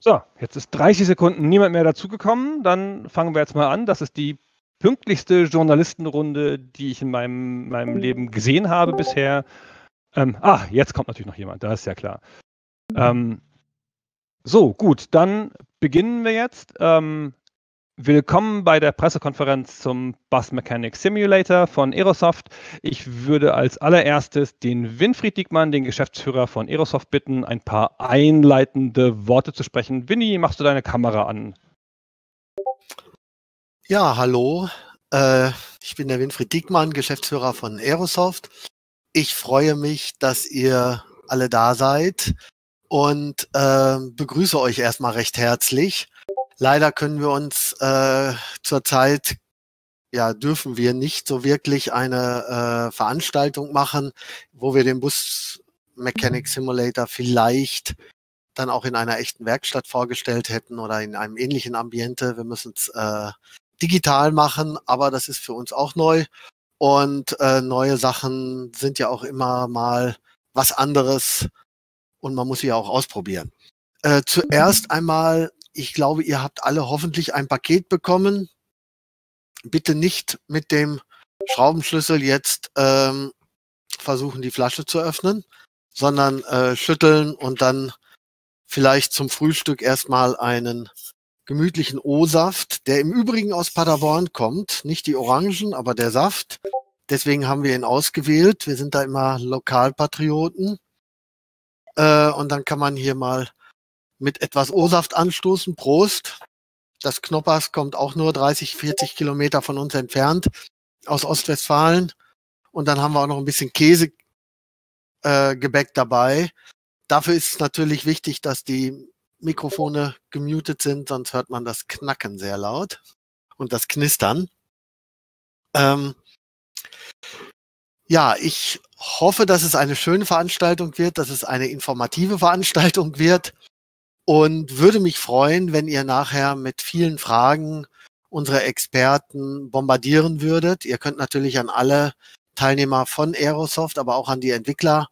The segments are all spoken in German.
So, jetzt ist 30 Sekunden niemand mehr dazugekommen. Dann fangen wir jetzt mal an. Das ist die pünktlichste Journalistenrunde, die ich in meinem, meinem Leben gesehen habe bisher. Ähm, ah, jetzt kommt natürlich noch jemand, das ist ja klar. Ähm, so, gut, dann beginnen wir jetzt. Ähm, Willkommen bei der Pressekonferenz zum Bus Mechanic Simulator von Aerosoft. Ich würde als allererstes den Winfried Diekmann, den Geschäftsführer von Aerosoft, bitten, ein paar einleitende Worte zu sprechen. Winnie, machst du deine Kamera an? Ja, hallo. Äh, ich bin der Winfried Diekmann, Geschäftsführer von Aerosoft. Ich freue mich, dass ihr alle da seid und äh, begrüße euch erstmal recht herzlich. Leider können wir uns äh, zurzeit, ja, dürfen wir nicht so wirklich eine äh, Veranstaltung machen, wo wir den Bus Mechanic Simulator vielleicht dann auch in einer echten Werkstatt vorgestellt hätten oder in einem ähnlichen Ambiente. Wir müssen es äh, digital machen, aber das ist für uns auch neu. Und äh, neue Sachen sind ja auch immer mal was anderes und man muss sie ja auch ausprobieren. Äh, zuerst einmal ich glaube, ihr habt alle hoffentlich ein Paket bekommen. Bitte nicht mit dem Schraubenschlüssel jetzt ähm, versuchen, die Flasche zu öffnen, sondern äh, schütteln und dann vielleicht zum Frühstück erstmal einen gemütlichen O-Saft, der im Übrigen aus Paderborn kommt. Nicht die Orangen, aber der Saft. Deswegen haben wir ihn ausgewählt. Wir sind da immer Lokalpatrioten. Äh, und dann kann man hier mal mit etwas O-Saft anstoßen. Prost. Das Knoppers kommt auch nur 30, 40 Kilometer von uns entfernt aus Ostwestfalen. Und dann haben wir auch noch ein bisschen Käsegebäck äh, dabei. Dafür ist es natürlich wichtig, dass die Mikrofone gemutet sind, sonst hört man das Knacken sehr laut und das Knistern. Ähm, ja, ich hoffe, dass es eine schöne Veranstaltung wird, dass es eine informative Veranstaltung wird und würde mich freuen, wenn ihr nachher mit vielen Fragen unsere Experten bombardieren würdet. Ihr könnt natürlich an alle Teilnehmer von Aerosoft, aber auch an die Entwickler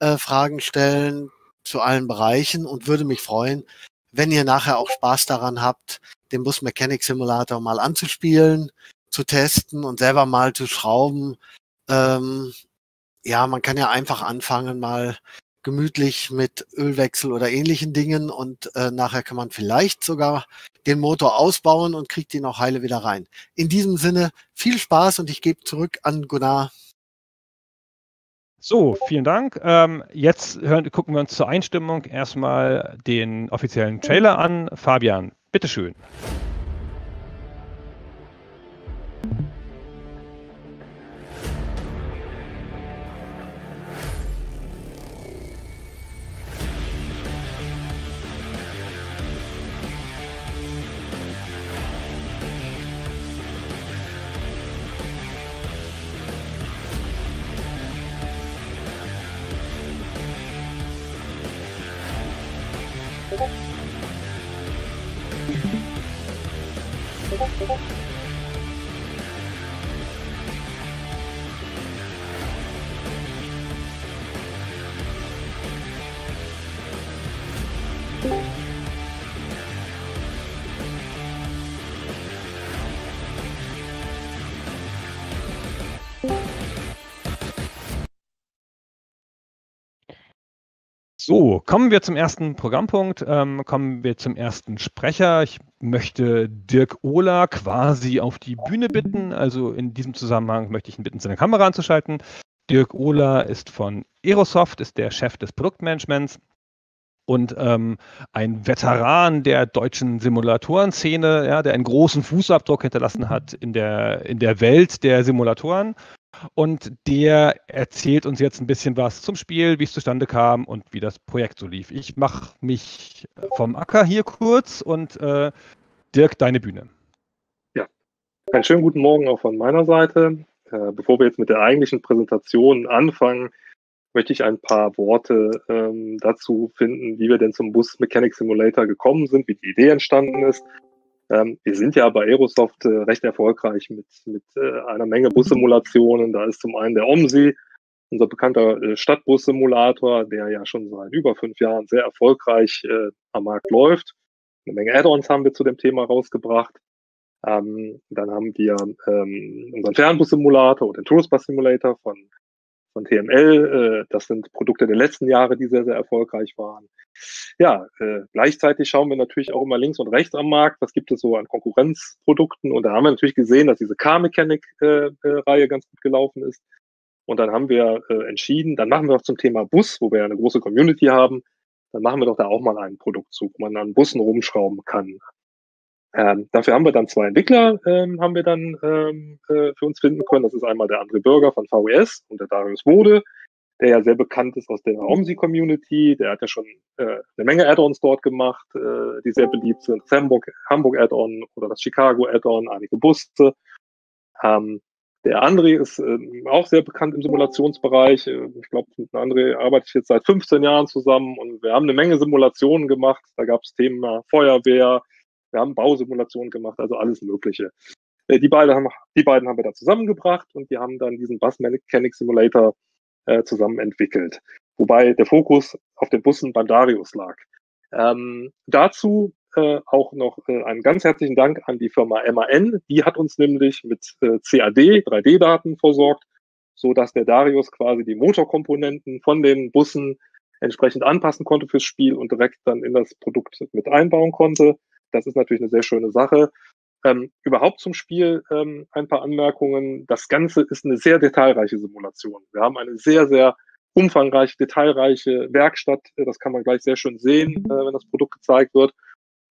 äh, Fragen stellen zu allen Bereichen und würde mich freuen, wenn ihr nachher auch Spaß daran habt, den Bus Mechanic Simulator mal anzuspielen, zu testen und selber mal zu schrauben. Ähm, ja, man kann ja einfach anfangen, mal gemütlich mit Ölwechsel oder ähnlichen Dingen und äh, nachher kann man vielleicht sogar den Motor ausbauen und kriegt ihn auch heile wieder rein. In diesem Sinne viel Spaß und ich gebe zurück an Gunnar. So, vielen Dank. Ähm, jetzt hören, gucken wir uns zur Einstimmung erstmal den offiziellen Trailer an. Fabian, bitteschön. So, kommen wir zum ersten Programmpunkt, ähm, kommen wir zum ersten Sprecher. Ich möchte Dirk Ohler quasi auf die Bühne bitten. Also in diesem Zusammenhang möchte ich ihn bitten, seine Kamera anzuschalten. Dirk Ohler ist von Aerosoft, ist der Chef des Produktmanagements und ähm, ein Veteran der deutschen Simulatorenszene, ja, der einen großen Fußabdruck hinterlassen hat in der, in der Welt der Simulatoren und der erzählt uns jetzt ein bisschen was zum Spiel, wie es zustande kam und wie das Projekt so lief. Ich mache mich vom Acker hier kurz und äh, Dirk, deine Bühne. Ja, einen schönen guten Morgen auch von meiner Seite. Äh, bevor wir jetzt mit der eigentlichen Präsentation anfangen, möchte ich ein paar Worte ähm, dazu finden, wie wir denn zum Bus Mechanic Simulator gekommen sind, wie die Idee entstanden ist ähm, wir sind ja bei Aerosoft äh, recht erfolgreich mit, mit äh, einer Menge Bussimulationen. Da ist zum einen der OMSI, unser bekannter äh, Stadtbus-Simulator, der ja schon seit über fünf Jahren sehr erfolgreich äh, am Markt läuft. Eine Menge Add-ons haben wir zu dem Thema rausgebracht. Ähm, dann haben wir ähm, unseren Fernbus-Simulator oder den Touristbus-Simulator von, von TML. Äh, das sind Produkte der letzten Jahre, die sehr, sehr erfolgreich waren. Ja, äh, gleichzeitig schauen wir natürlich auch immer links und rechts am Markt, was gibt es so an Konkurrenzprodukten. Und da haben wir natürlich gesehen, dass diese Car-Mechanic-Reihe äh, äh, ganz gut gelaufen ist. Und dann haben wir äh, entschieden, dann machen wir auch zum Thema Bus, wo wir ja eine große Community haben, dann machen wir doch da auch mal ein Produkt zu, wo man an Bussen rumschrauben kann. Ähm, dafür haben wir dann zwei Entwickler, ähm, haben wir dann ähm, äh, für uns finden können. Das ist einmal der André Bürger von VES und der Darius Mode, der ja sehr bekannt ist aus der OMSI-Community. Der hat ja schon äh, eine Menge Add-ons dort gemacht, äh, die sehr beliebt sind. Das Hamburg, Hamburg Add-on oder das Chicago Add-on, einige Busse. Ähm, der André ist äh, auch sehr bekannt im Simulationsbereich. Äh, ich glaube, mit André arbeite ich jetzt seit 15 Jahren zusammen und wir haben eine Menge Simulationen gemacht. Da gab es Themen Feuerwehr, wir haben Bausimulationen gemacht, also alles Mögliche. Äh, die, beiden haben, die beiden haben wir da zusammengebracht und die haben dann diesen Bus Mechanic Simulator äh, zusammen entwickelt. Wobei der Fokus auf den Bussen beim Darius lag. Ähm, dazu äh, auch noch äh, einen ganz herzlichen Dank an die Firma MAN. Die hat uns nämlich mit äh, CAD, 3D-Daten versorgt, so dass der Darius quasi die Motorkomponenten von den Bussen entsprechend anpassen konnte fürs Spiel und direkt dann in das Produkt mit einbauen konnte. Das ist natürlich eine sehr schöne Sache. Ähm, überhaupt zum Spiel ähm, ein paar Anmerkungen. Das Ganze ist eine sehr detailreiche Simulation. Wir haben eine sehr, sehr umfangreiche, detailreiche Werkstatt. Äh, das kann man gleich sehr schön sehen, äh, wenn das Produkt gezeigt wird.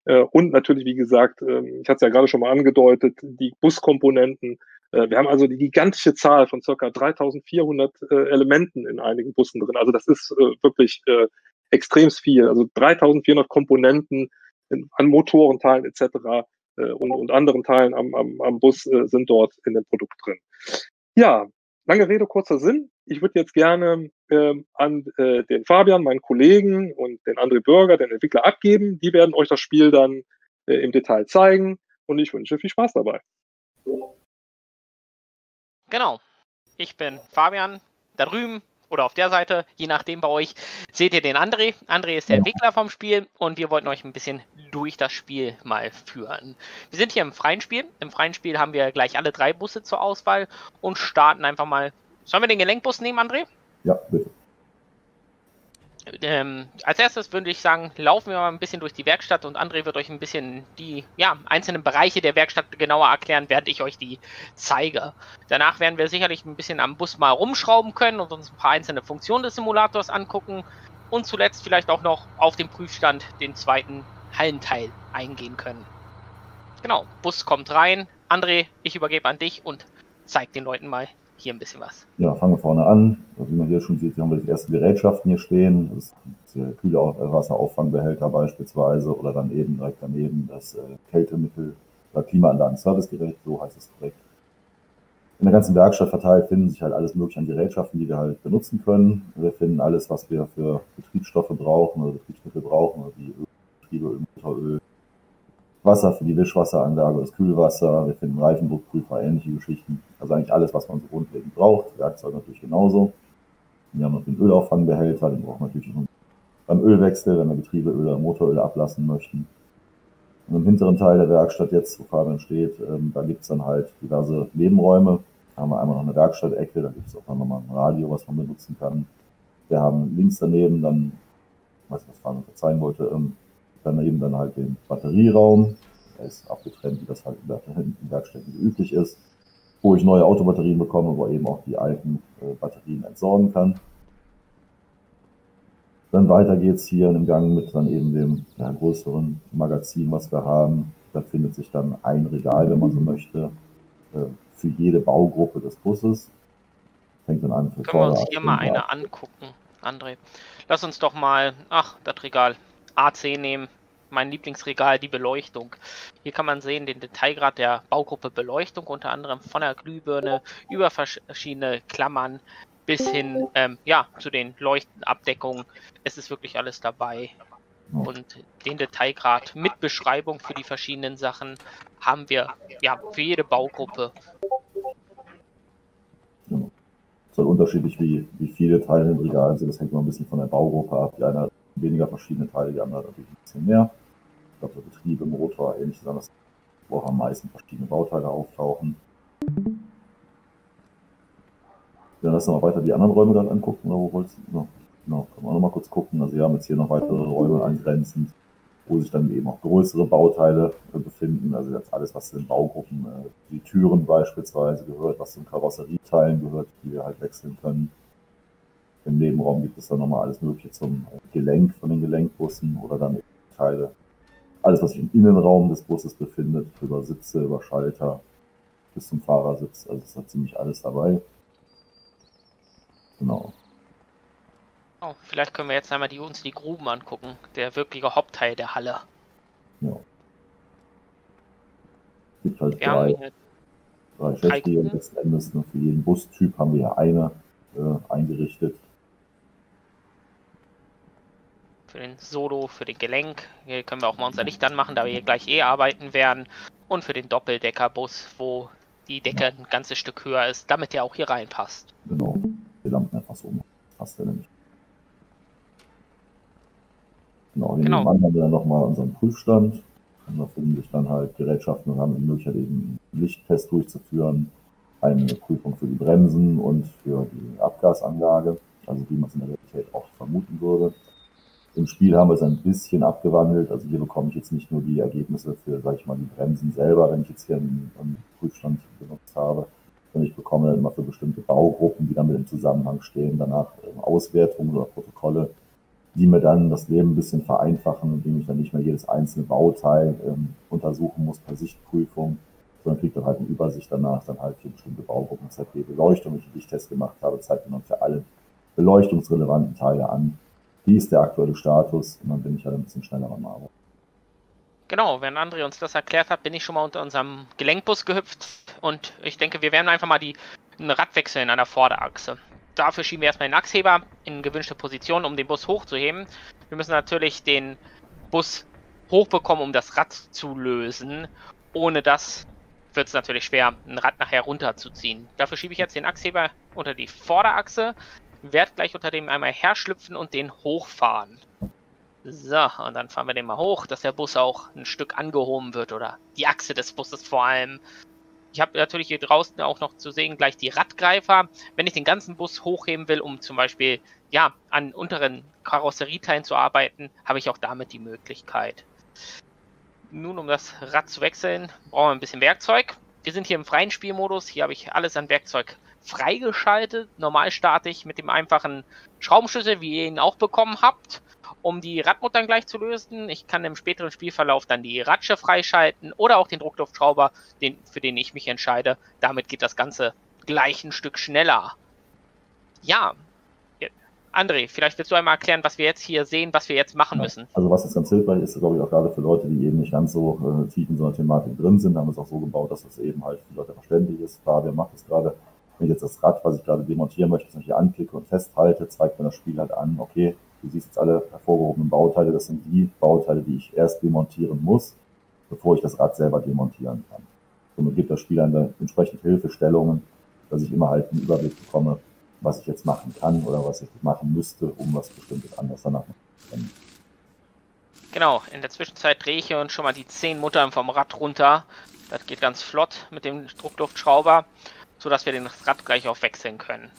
Äh, und natürlich, wie gesagt, äh, ich hatte es ja gerade schon mal angedeutet, die Buskomponenten. Äh, wir haben also die gigantische Zahl von circa 3400 äh, Elementen in einigen Bussen drin. Also das ist wirklich extrem viel. Also 3400 Komponenten, an Motorenteilen etc. Äh, und, und anderen Teilen am, am, am Bus äh, sind dort in dem Produkt drin. Ja, lange Rede, kurzer Sinn. Ich würde jetzt gerne ähm, an äh, den Fabian, meinen Kollegen und den André Bürger, den Entwickler, abgeben. Die werden euch das Spiel dann äh, im Detail zeigen und ich wünsche viel Spaß dabei. Genau. Ich bin Fabian, da drüben oder auf der Seite, je nachdem bei euch, seht ihr den André. André ist der Entwickler vom Spiel und wir wollten euch ein bisschen durch das Spiel mal führen. Wir sind hier im freien Spiel. Im freien Spiel haben wir gleich alle drei Busse zur Auswahl und starten einfach mal. Sollen wir den Gelenkbus nehmen, André? Ja, bitte. Ähm, als erstes würde ich sagen, laufen wir mal ein bisschen durch die Werkstatt und André wird euch ein bisschen die ja, einzelnen Bereiche der Werkstatt genauer erklären, während ich euch die zeige. Danach werden wir sicherlich ein bisschen am Bus mal rumschrauben können und uns ein paar einzelne Funktionen des Simulators angucken und zuletzt vielleicht auch noch auf dem Prüfstand den zweiten Hallenteil eingehen können. Genau, Bus kommt rein. André, ich übergebe an dich und zeig den Leuten mal, hier ein bisschen was. Ja, fangen wir vorne an. Wie man hier schon sieht, hier haben wir die ersten Gerätschaften hier stehen. Das ist der kühle Wasserauffangbehälter beispielsweise oder dann eben direkt daneben das äh, Kältemittel oder Klimaanlagen-Servicegerät, so heißt es korrekt. In der ganzen Werkstatt verteilt finden sich halt alles mögliche an Gerätschaften, die wir halt benutzen können. Wir finden alles, was wir für Betriebsstoffe brauchen oder Betriebsmittel brauchen, wie Öl, Motoröl, Wasser für die Wischwasseranlage, das Kühlwasser, wir finden Reifendruckprüfer, ähnliche Geschichten. Also eigentlich alles, was man so grundlegend braucht. Werkzeug natürlich genauso. Wir haben noch den Ölauffangbehälter, den brauchen wir natürlich beim Ölwechsel, wenn wir Getriebeöl oder Motoröl ablassen möchten. Und im hinteren Teil der Werkstatt jetzt, wo Fabian steht, ähm, da gibt's dann halt diverse Nebenräume. Da haben wir einmal noch eine Werkstattecke, da gibt es auch nochmal ein Radio, was man benutzen kann. Wir haben links daneben dann, ich weiß nicht, was Fabian verzeihen wollte, ähm, daneben dann halt den Batterieraum. Der ist abgetrennt, wie das halt in Werkstätten üblich ist, wo ich neue Autobatterien bekomme, wo eben auch die alten äh, Batterien entsorgen kann. Dann weiter geht's hier in dem Gang mit dann eben dem ja, größeren Magazin, was wir haben. Da findet sich dann ein Regal, wenn man so möchte, äh, für jede Baugruppe des Busses. Fängt dann an für Können wir uns hier mal eine angucken, André. Lass uns doch mal, ach, das Regal AC nehmen mein Lieblingsregal, die Beleuchtung. Hier kann man sehen den Detailgrad der Baugruppe Beleuchtung, unter anderem von der Glühbirne über verschiedene Klammern bis hin ähm, ja, zu den Leuchtenabdeckungen. Es ist wirklich alles dabei. Und den Detailgrad mit Beschreibung für die verschiedenen Sachen haben wir ja für jede Baugruppe. Es ist halt unterschiedlich, wie, wie viele Teile im Regal sind. Das hängt immer ein bisschen von der Baugruppe ab. Die eine weniger verschiedene Teile, die andere natürlich ein bisschen mehr. glaube, so Getriebe, Motor, ähnliches, wo auch am meisten verschiedene Bauteile auftauchen. Ja, lass noch mal weiter die anderen Räume dann angucken, oder wo wolltest du? No, genau, können wir noch mal kurz gucken. Also wir haben jetzt hier noch weitere Räume angrenzend, wo sich dann eben auch größere Bauteile äh, befinden. Also jetzt alles, was zu den Baugruppen, äh, die Türen beispielsweise gehört, was zu den Karosserieteilen gehört, die wir halt wechseln können. Im Nebenraum gibt es dann nochmal alles Mögliche zum Gelenk von den Gelenkbussen oder dann Teile. Alles, was sich im Innenraum des Busses befindet, über Sitze, über Schalter bis zum Fahrersitz. Also ist da ziemlich alles dabei. Genau. Oh, vielleicht können wir jetzt einmal die, uns die Gruben angucken. Der wirkliche Hauptteil der Halle. Ja. Es gibt halt wir drei, drei Schächte und letzten Endes ne, für jeden Bustyp haben wir ja eine äh, eingerichtet. Für den Solo, für den Gelenk. Hier können wir auch mal unser Licht anmachen, da wir hier gleich eh arbeiten werden. Und für den Doppeldeckerbus, wo die Decke ein ganzes Stück höher ist, damit der auch hier reinpasst. Genau die Lampen einfach so machen. Passt ja nämlich. Genau, hier genau. haben wir dann nochmal unseren Prüfstand. Da finden sich dann halt Gerätschaften und haben die Möglichkeit, eben einen Lichttest durchzuführen, eine Prüfung für die Bremsen und für die Abgasanlage, also wie man es in der Realität auch vermuten würde. Im Spiel haben wir es ein bisschen abgewandelt. Also hier bekomme ich jetzt nicht nur die Ergebnisse für, sage ich mal, die Bremsen selber, wenn ich jetzt hier einen, einen Prüfstand benutzt habe, und ich bekomme immer für bestimmte Baugruppen, die damit im Zusammenhang stehen, danach ähm, Auswertungen oder Protokolle, die mir dann das Leben ein bisschen vereinfachen, indem ich dann nicht mehr jedes einzelne Bauteil ähm, untersuchen muss per Sichtprüfung, sondern kriege dann halt eine Übersicht danach, dann halt für bestimmte Baugruppen, ZP Beleuchtung, wenn ich Lichttest gemacht habe, zeigt mir dann für alle beleuchtungsrelevanten Teile an, wie ist der aktuelle Status und dann bin ich halt ein bisschen schneller am Arbeiten. Genau, wenn André uns das erklärt hat, bin ich schon mal unter unserem Gelenkbus gehüpft und ich denke, wir werden einfach mal die einen Rad wechseln an der Vorderachse. Dafür schieben wir erstmal den Achsheber in gewünschte Position, um den Bus hochzuheben. Wir müssen natürlich den Bus hochbekommen, um das Rad zu lösen. Ohne das wird es natürlich schwer, ein Rad nachher runterzuziehen. Dafür schiebe ich jetzt den Achsheber unter die Vorderachse, werde gleich unter dem einmal herschlüpfen und den hochfahren. So, und dann fahren wir den mal hoch, dass der Bus auch ein Stück angehoben wird oder die Achse des Busses vor allem. Ich habe natürlich hier draußen auch noch zu sehen gleich die Radgreifer. Wenn ich den ganzen Bus hochheben will, um zum Beispiel ja, an unteren Karosserieteilen zu arbeiten, habe ich auch damit die Möglichkeit. Nun, um das Rad zu wechseln, brauchen wir ein bisschen Werkzeug. Wir sind hier im freien Spielmodus. Hier habe ich alles an Werkzeug freigeschaltet. Normal starte ich mit dem einfachen Schraubenschlüssel, wie ihr ihn auch bekommen habt um die Radmuttern gleich zu lösen. Ich kann im späteren Spielverlauf dann die Ratsche freischalten oder auch den Druckluftschrauber, den, für den ich mich entscheide. Damit geht das Ganze gleich ein Stück schneller. Ja, André, vielleicht willst du einmal erklären, was wir jetzt hier sehen, was wir jetzt machen müssen. Also was jetzt ganz hilfreich ist, glaube ich, auch gerade für Leute, die eben nicht ganz so äh, tief in so einer Thematik drin sind, haben wir es auch so gebaut, dass das eben halt für Leute verständlich ist. Fabian macht es gerade. Wenn ich jetzt das Rad, was ich gerade demontieren möchte, das hier anklicke und festhalte, zeigt mir das Spiel halt an, okay, Du siehst jetzt alle hervorgehobenen Bauteile. Das sind die Bauteile, die ich erst demontieren muss, bevor ich das Rad selber demontieren kann. Somit gibt das Spiel dann entsprechend Hilfestellungen, dass ich immer halt einen Überblick bekomme, was ich jetzt machen kann oder was ich machen müsste, um was Bestimmtes anders danach zu können. Genau, in der Zwischenzeit drehe ich hier schon mal die 10 Muttern vom Rad runter. Das geht ganz flott mit dem Druckluftschrauber, sodass wir den Rad gleich auch wechseln können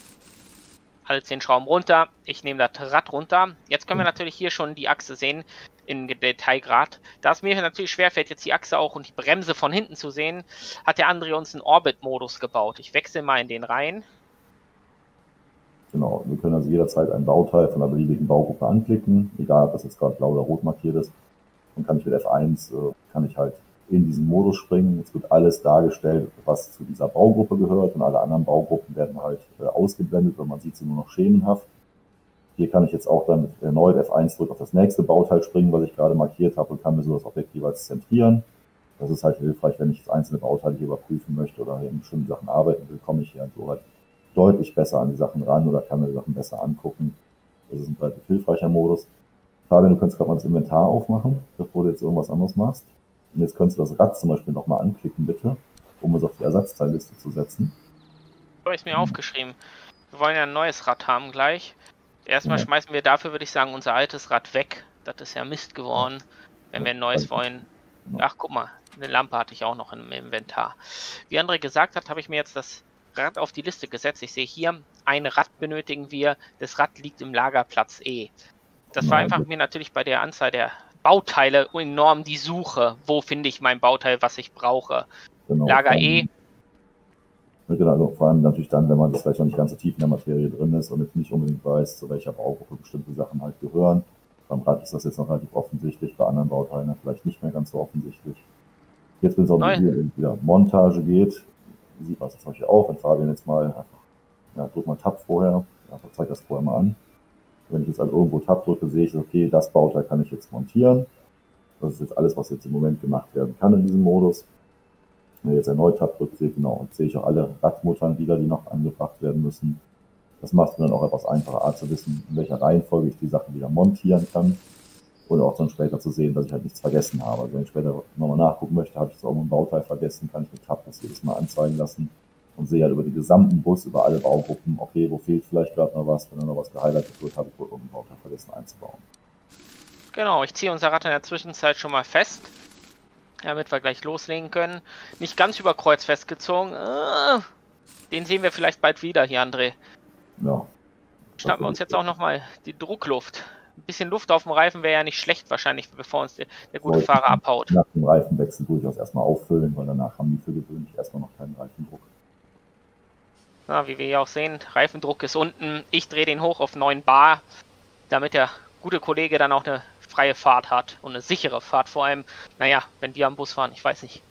alle 10 Schrauben runter. Ich nehme das Rad runter. Jetzt können wir natürlich hier schon die Achse sehen in Detailgrad. Da es mir natürlich schwerfällt, jetzt die Achse auch und die Bremse von hinten zu sehen, hat der André uns einen Orbit-Modus gebaut. Ich wechsle mal in den rein. Genau, wir können also jederzeit ein Bauteil von einer beliebigen Baugruppe anklicken, egal ob das jetzt gerade blau oder rot markiert ist. Dann kann ich mit F1, äh, kann ich halt in diesen Modus springen. Jetzt wird alles dargestellt, was zu dieser Baugruppe gehört und alle anderen Baugruppen werden halt äh, ausgeblendet, weil man sieht sie nur noch schemenhaft. Hier kann ich jetzt auch dann mit erneut F1 drücken auf das nächste Bauteil springen, was ich gerade markiert habe und kann mir so das Objekt jeweils zentrieren. Das ist halt hilfreich, wenn ich das einzelne Bauteil hier überprüfen möchte oder in bestimmten Sachen arbeiten will, komme ich hier halt so halt deutlich besser an die Sachen ran oder kann mir die Sachen besser angucken. Das ist ein relativ hilfreicher Modus. Fabian, du kannst gerade mal das Inventar aufmachen, bevor du jetzt irgendwas anderes machst. Und jetzt könntest du das Rad zum Beispiel nochmal anklicken, bitte, um es auf die Ersatzteilliste zu setzen. So ist mir mhm. aufgeschrieben. Wir wollen ja ein neues Rad haben gleich. Erstmal ja. schmeißen wir dafür, würde ich sagen, unser altes Rad weg. Das ist ja Mist geworden. wenn wir ein neues wollen. Ach, guck mal, eine Lampe hatte ich auch noch im Inventar. Wie André gesagt hat, habe ich mir jetzt das Rad auf die Liste gesetzt. Ich sehe hier, ein Rad benötigen wir. Das Rad liegt im Lagerplatz E. Das war einfach mir natürlich bei der Anzahl der Bauteile enorm die Suche. Wo finde ich mein Bauteil, was ich brauche? Genau, Lager E. Genau, also vor allem natürlich dann, wenn man das vielleicht noch nicht ganz so tief in der Materie drin ist und jetzt nicht unbedingt weiß, zu welcher Baugruppe bestimmte Sachen halt gehören. Beim Rad ist das jetzt noch relativ offensichtlich, bei anderen Bauteilen vielleicht nicht mehr ganz so offensichtlich. Jetzt, wenn es um die Montage geht, sieht man das zum Beispiel auch, wenn Fabian jetzt mal einfach, ja, drück mal Tab vorher, einfach zeig das vorher mal an. Wenn ich jetzt halt irgendwo Tab drücke, sehe ich, okay, das Bauteil kann ich jetzt montieren. Das ist jetzt alles, was jetzt im Moment gemacht werden kann in diesem Modus. Wenn ich jetzt erneut Tab drücke, sehe, genau, und sehe ich auch alle Radmuttern wieder, die noch angebracht werden müssen. Das macht es dann auch etwas einfacher, A, zu wissen, in welcher Reihenfolge ich die Sachen wieder montieren kann. Und auch dann später zu sehen, dass ich halt nichts vergessen habe. Also wenn ich später nochmal nachgucken möchte, habe ich jetzt auch ein Bauteil vergessen, kann ich mit Tab das jedes Mal anzeigen lassen und sehe halt über die gesamten Bus, über alle Baugruppen, okay, wo fehlt vielleicht gerade noch was, wenn da noch was gehighlightet wird, habe ich wohl Bauteil vergessen einzubauen. Genau, ich ziehe unser Rad in der Zwischenzeit schon mal fest, damit wir gleich loslegen können. Nicht ganz über Kreuz festgezogen. Ah, den sehen wir vielleicht bald wieder hier, André. Ja. Schnappen wir uns jetzt auch nochmal die Druckluft. Ein bisschen Luft auf dem Reifen wäre ja nicht schlecht wahrscheinlich, bevor uns der, der gute Fahrer abhaut. Nach dem Reifenwechsel durchaus erstmal auffüllen, weil danach haben die für gewöhnlich erstmal noch keinen Reifendruck. Ja, wie wir hier auch sehen, Reifendruck ist unten. Ich drehe den hoch auf 9 Bar, damit der gute Kollege dann auch eine freie Fahrt hat und eine sichere Fahrt. Vor allem, naja, wenn wir am Bus fahren, ich weiß nicht.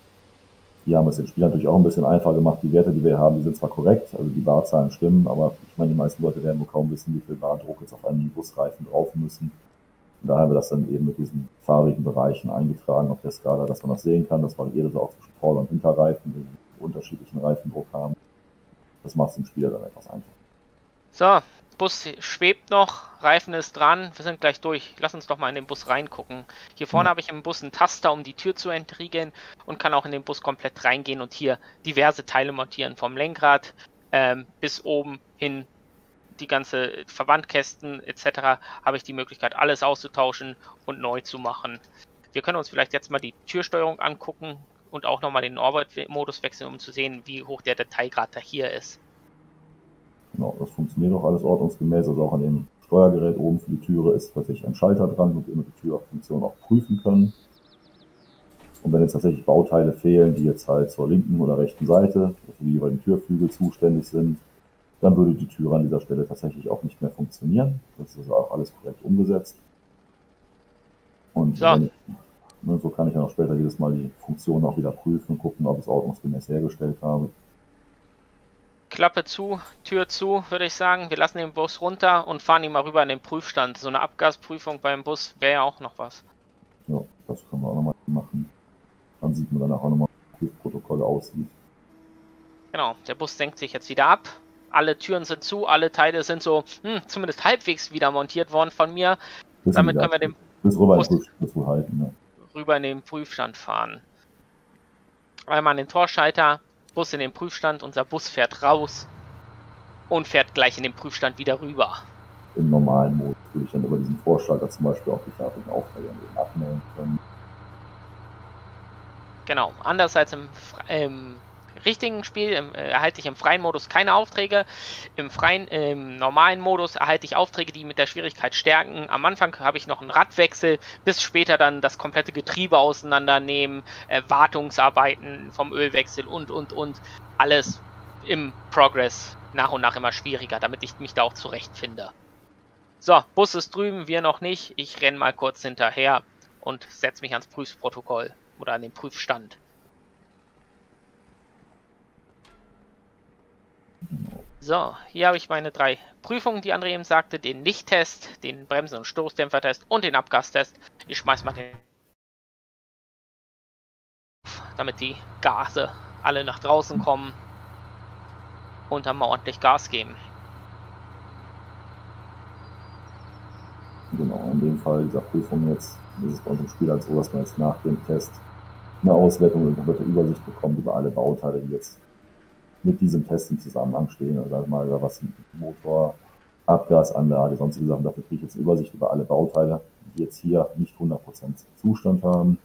Die haben es dem Spiel natürlich auch ein bisschen einfacher gemacht. Die Werte, die wir haben, die sind zwar korrekt, also die Barzahlen stimmen, aber ich meine, die meisten Leute werden wohl kaum wissen, wie viel Bardruck jetzt auf einem Busreifen drauf müssen. Und da haben wir das dann eben mit diesen farbigen Bereichen eingetragen auf der Skala, dass man das sehen kann. Das variiert also auch zwischen Vorder- und Hinterreifen, die unterschiedlichen Reifendruck haben. Das macht es dem Spieler dann etwas einfacher. So, Bus schwebt noch, Reifen ist dran, wir sind gleich durch. Lass uns doch mal in den Bus reingucken. Hier vorne ja. habe ich im Bus einen Taster, um die Tür zu entriegeln und kann auch in den Bus komplett reingehen und hier diverse Teile montieren. Vom Lenkrad ähm, bis oben hin die ganze Verbandkästen etc. habe ich die Möglichkeit, alles auszutauschen und neu zu machen. Wir können uns vielleicht jetzt mal die Türsteuerung angucken und auch nochmal den Orbit-Modus wechseln, um zu sehen, wie hoch der Detailgrad da hier ist. Genau, das funktioniert auch alles ordnungsgemäß. Also auch an dem Steuergerät oben für die Türe ist tatsächlich ein Schalter dran, mit dem wir die Türfunktion auch prüfen können. Und wenn jetzt tatsächlich Bauteile fehlen, die jetzt halt zur linken oder rechten Seite, für die jeweiligen Türflügel zuständig sind, dann würde die Tür an dieser Stelle tatsächlich auch nicht mehr funktionieren. Das ist auch alles korrekt umgesetzt. Und ja. wenn, Ne, so kann ich dann auch später jedes Mal die Funktion auch wieder prüfen und gucken, ob ich es ordnungsgemäß hergestellt habe. Klappe zu, Tür zu, würde ich sagen. Wir lassen den Bus runter und fahren ihn mal rüber in den Prüfstand. So eine Abgasprüfung beim Bus wäre ja auch noch was. Ja, das können wir auch nochmal machen. Dann sieht man danach auch nochmal, wie das Prüfprotokoll aussieht. Genau, der Bus senkt sich jetzt wieder ab. Alle Türen sind zu, alle Teile sind so hm, zumindest halbwegs wieder montiert worden von mir. Damit können wir den bis rüber Bus, zu halten. Ja rüber in den Prüfstand fahren. Einmal an den Torschalter, Bus in den Prüfstand, unser Bus fährt raus und fährt gleich in den Prüfstand wieder rüber. Im normalen Modus würde ich dann über diesen Vorschalter zum Beispiel auch die fertigen Aufträge abmelden können. Genau, anders als im, im richtigen Spiel im, äh, erhalte ich im freien Modus keine Aufträge. Im freien, im normalen Modus erhalte ich Aufträge, die mit der Schwierigkeit stärken. Am Anfang habe ich noch einen Radwechsel, bis später dann das komplette Getriebe auseinandernehmen, äh, Wartungsarbeiten vom Ölwechsel und und und alles im Progress nach und nach immer schwieriger, damit ich mich da auch zurechtfinde. So, Bus ist drüben, wir noch nicht. Ich renne mal kurz hinterher und setze mich ans Prüfprotokoll oder an den Prüfstand. So, hier habe ich meine drei Prüfungen, die André eben sagte. Den Lichttest, den Bremsen- und Stoßdämpfertest und den Abgastest. Ich schmeiß mal den damit die Gase alle nach draußen kommen und dann mal ordentlich Gas geben. Genau, in dem Fall dieser Prüfung jetzt ist es bei uns im Spiel als so, dass man jetzt nach dem Test eine Auswertung und eine Übersicht bekommt über alle Bauteile, die jetzt mit diesem Test im Zusammenhang stehen. Also mal über was Motor, Abgasanlage, sonstige Sachen. Dafür kriege ich jetzt eine Übersicht über alle Bauteile, die jetzt hier nicht 100% Zustand haben.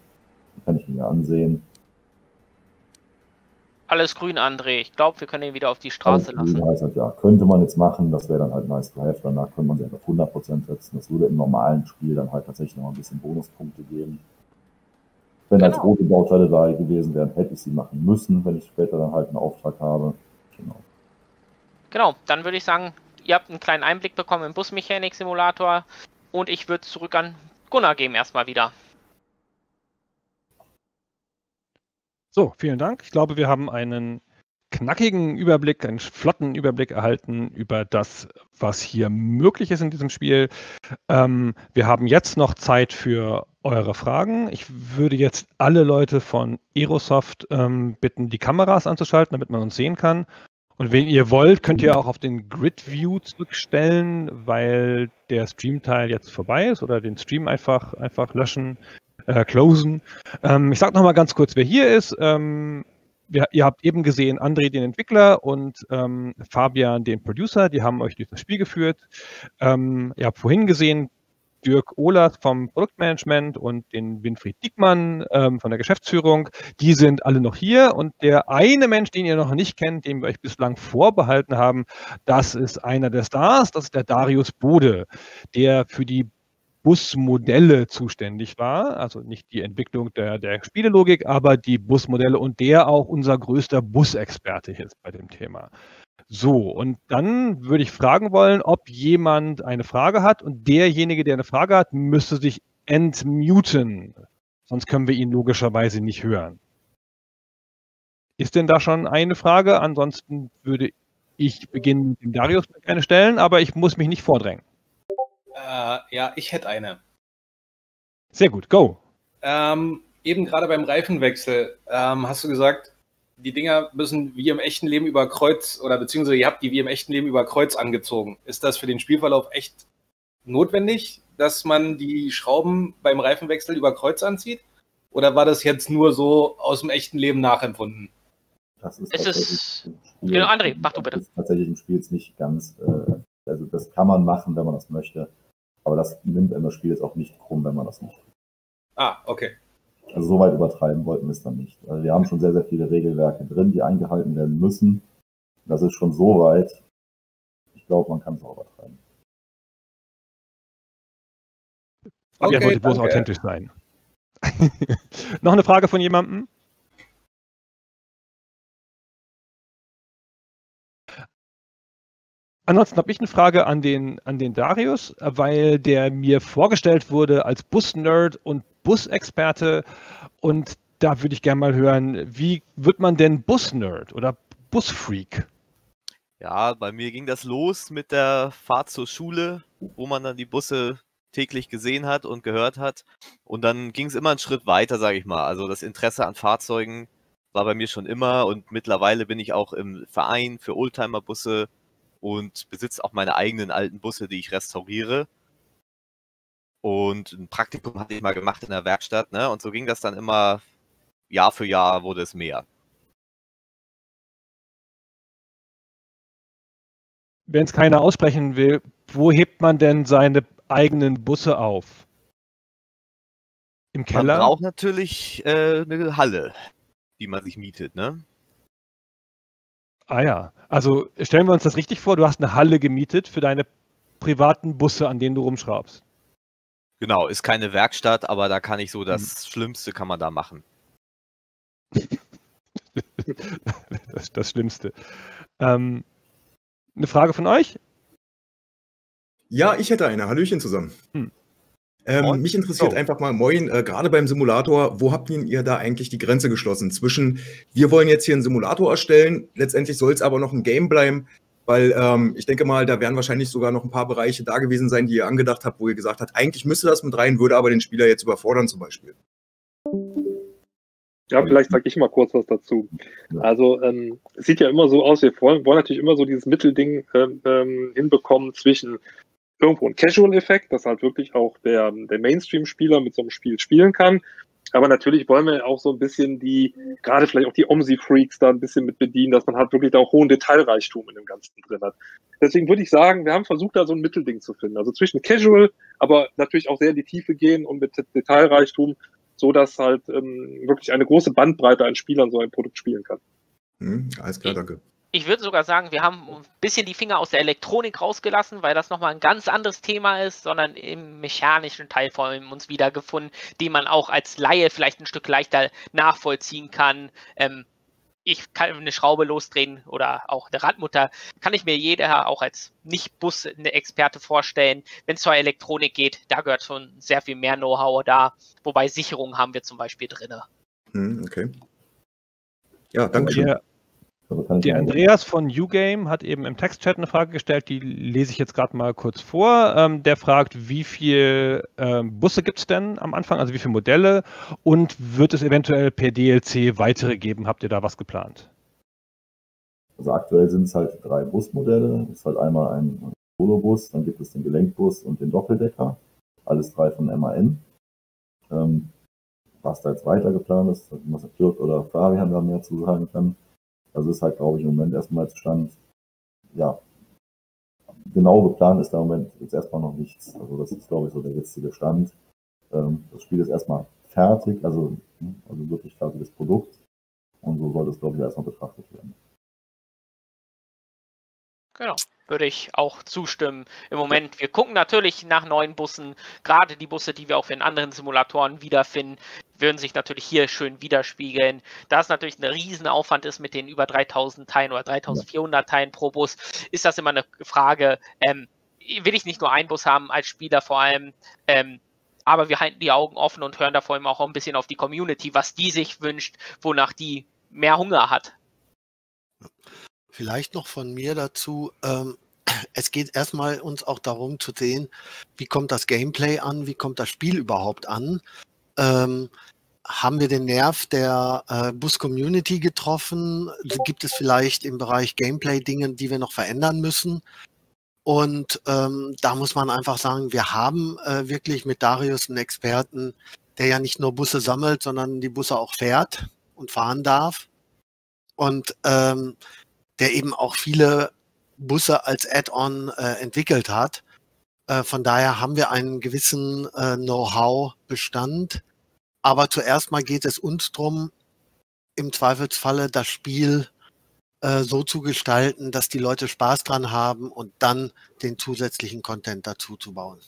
Die kann ich mir ansehen. Alles grün, André. Ich glaube, wir können ihn wieder auf die Straße Alles lassen. Heißt halt, ja, könnte man jetzt machen. Das wäre dann halt nice to have. Danach könnte man sie auf 100% setzen. Das würde im normalen Spiel dann halt tatsächlich noch ein bisschen Bonuspunkte geben. Wenn genau. als rote Bauteile da gewesen wären, hätte ich sie machen müssen, wenn ich später dann halt einen Auftrag habe. Genau. Genau, dann würde ich sagen, ihr habt einen kleinen Einblick bekommen im Busmechanik-Simulator und ich würde zurück an Gunnar geben erstmal wieder. So, vielen Dank. Ich glaube, wir haben einen knackigen Überblick, einen flotten Überblick erhalten über das, was hier möglich ist in diesem Spiel. Ähm, wir haben jetzt noch Zeit für eure Fragen. Ich würde jetzt alle Leute von Aerosoft ähm, bitten, die Kameras anzuschalten, damit man uns sehen kann. Und wenn ihr wollt, könnt ihr auch auf den Grid View zurückstellen, weil der Stream-Teil jetzt vorbei ist oder den Stream einfach, einfach löschen äh, closen. Ähm, ich sage nochmal ganz kurz, wer hier ist. Ähm, wir, ihr habt eben gesehen, André den Entwickler und ähm, Fabian den Producer, die haben euch durch das Spiel geführt. Ähm, ihr habt vorhin gesehen, Dirk Ohlert vom Produktmanagement und den Winfried Dickmann ähm, von der Geschäftsführung. Die sind alle noch hier und der eine Mensch, den ihr noch nicht kennt, den wir euch bislang vorbehalten haben, das ist einer der Stars, das ist der Darius Bode, der für die Busmodelle zuständig war, also nicht die Entwicklung der, der Spielelogik, aber die Busmodelle und der auch unser größter Busexperte ist bei dem Thema. So, und dann würde ich fragen wollen, ob jemand eine Frage hat und derjenige, der eine Frage hat, müsste sich entmuten. Sonst können wir ihn logischerweise nicht hören. Ist denn da schon eine Frage? Ansonsten würde ich beginnen dem Darius gerne stellen, aber ich muss mich nicht vordrängen. Äh, ja, ich hätte eine. Sehr gut, go. Ähm, eben gerade beim Reifenwechsel ähm, hast du gesagt, die Dinger müssen wie im echten Leben über Kreuz oder beziehungsweise ihr habt die wie im echten Leben über Kreuz angezogen. Ist das für den Spielverlauf echt notwendig, dass man die Schrauben beim Reifenwechsel über Kreuz anzieht? Oder war das jetzt nur so aus dem echten Leben nachempfunden? Das ist es ist. Genau, André, mach du bitte. Das ist tatsächlich im Spiel jetzt nicht ganz. Äh, also, das kann man machen, wenn man das möchte. Aber das nimmt einem das Spiel jetzt auch nicht krumm, wenn man das nicht tut. Ah, okay. Also so weit übertreiben wollten wir es dann nicht. Also wir haben schon sehr, sehr viele Regelwerke drin, die eingehalten werden müssen. Das ist schon so weit. Ich glaube, man kann es auch übertreiben. Okay, ihr wollte bloß authentisch sein. Noch eine Frage von jemandem? Ansonsten habe ich eine Frage an den, an den Darius, weil der mir vorgestellt wurde als Bus-Nerd und Busexperte. Und da würde ich gerne mal hören, wie wird man denn Bus-Nerd oder Busfreak? Ja, bei mir ging das los mit der Fahrt zur Schule, wo man dann die Busse täglich gesehen hat und gehört hat. Und dann ging es immer einen Schritt weiter, sage ich mal. Also das Interesse an Fahrzeugen war bei mir schon immer und mittlerweile bin ich auch im Verein für Oldtimer-Busse und besitze auch meine eigenen alten Busse, die ich restauriere. Und ein Praktikum hatte ich mal gemacht in der Werkstatt, ne? Und so ging das dann immer Jahr für Jahr wurde es mehr. Wenn es keiner aussprechen will, wo hebt man denn seine eigenen Busse auf? Im Keller? Man braucht natürlich äh, eine Halle, die man sich mietet, ne? Ah ja, also stellen wir uns das richtig vor, du hast eine Halle gemietet für deine privaten Busse, an denen du rumschraubst. Genau, ist keine Werkstatt, aber da kann ich so das hm. Schlimmste kann man da machen. das, das Schlimmste. Ähm, eine Frage von euch? Ja, ich hätte eine. Hallöchen zusammen. Hm. Ähm, mich interessiert oh. einfach mal, moin, äh, gerade beim Simulator, wo habt ihr da eigentlich die Grenze geschlossen zwischen, wir wollen jetzt hier einen Simulator erstellen, letztendlich soll es aber noch ein Game bleiben, weil ähm, ich denke mal, da werden wahrscheinlich sogar noch ein paar Bereiche da gewesen sein, die ihr angedacht habt, wo ihr gesagt habt, eigentlich müsste das mit rein, würde aber den Spieler jetzt überfordern zum Beispiel. Ja, vielleicht sage ich mal kurz was dazu. Also ähm, es sieht ja immer so aus, wir wollen, wollen natürlich immer so dieses Mittelding ähm, ähm hinbekommen zwischen irgendwo ein Casual-Effekt, dass halt wirklich auch der, der Mainstream-Spieler mit so einem Spiel spielen kann. Aber natürlich wollen wir auch so ein bisschen die, gerade vielleicht auch die OMSI-Freaks da ein bisschen mit bedienen, dass man halt wirklich da auch hohen Detailreichtum in dem Ganzen drin hat. Deswegen würde ich sagen, wir haben versucht, da so ein Mittelding zu finden. Also zwischen Casual, aber natürlich auch sehr in die Tiefe gehen und mit Detailreichtum, so dass halt ähm, wirklich eine große Bandbreite an Spielern so ein Produkt spielen kann. Hm, alles klar, danke ich würde sogar sagen, wir haben ein bisschen die Finger aus der Elektronik rausgelassen, weil das nochmal ein ganz anderes Thema ist, sondern im mechanischen Teil von uns wiedergefunden, den man auch als Laie vielleicht ein Stück leichter nachvollziehen kann. Ähm, ich kann eine Schraube losdrehen oder auch eine Radmutter, kann ich mir jeder auch als Nicht-Bus eine Experte vorstellen. Wenn es zur Elektronik geht, da gehört schon sehr viel mehr Know-how da, wobei Sicherungen haben wir zum Beispiel drin. Hm, okay. Ja, danke schön. Also der Andreas von YouGame hat eben im Textchat eine Frage gestellt, die lese ich jetzt gerade mal kurz vor. Ähm, der fragt, wie viele ähm, Busse gibt es denn am Anfang, also wie viele Modelle und wird es eventuell per DLC weitere geben? Habt ihr da was geplant? Also aktuell sind es halt drei Busmodelle. Es ist halt einmal ein Solobus, dann gibt es den Gelenkbus und den Doppeldecker. Alles drei von MAN. Ähm, was da jetzt weiter geplant ist, was Dirk oder Fabian da mehr zu sagen kann, das ist halt, glaube ich, im Moment erstmal Stand, ja, genau geplant ist da im Moment jetzt erstmal noch nichts. Also das ist, glaube ich, so der jetzige Stand. Ähm, das Spiel ist erstmal fertig, also, also wirklich fertiges Produkt. Und so soll das, glaube ich, erstmal betrachtet werden. Genau würde ich auch zustimmen. Im Moment, wir gucken natürlich nach neuen Bussen, gerade die Busse, die wir auch in anderen Simulatoren wiederfinden, würden sich natürlich hier schön widerspiegeln. Da es natürlich ein Riesenaufwand ist mit den über 3000 Teilen oder 3400 Teilen pro Bus, ist das immer eine Frage, ähm, will ich nicht nur einen Bus haben als Spieler vor allem, ähm, aber wir halten die Augen offen und hören da vor allem auch ein bisschen auf die Community, was die sich wünscht, wonach die mehr Hunger hat. Vielleicht noch von mir dazu. Ähm, es geht erstmal uns auch darum zu sehen, wie kommt das Gameplay an, wie kommt das Spiel überhaupt an. Ähm, haben wir den Nerv der äh, Bus-Community getroffen? Gibt es vielleicht im Bereich Gameplay Dinge, die wir noch verändern müssen? Und ähm, da muss man einfach sagen, wir haben äh, wirklich mit Darius einen Experten, der ja nicht nur Busse sammelt, sondern die Busse auch fährt und fahren darf. Und ähm, der eben auch viele Busse als Add-on äh, entwickelt hat. Äh, von daher haben wir einen gewissen äh, Know-how-Bestand. Aber zuerst mal geht es uns darum, im Zweifelsfalle das Spiel äh, so zu gestalten, dass die Leute Spaß dran haben und dann den zusätzlichen Content dazu zu bauen.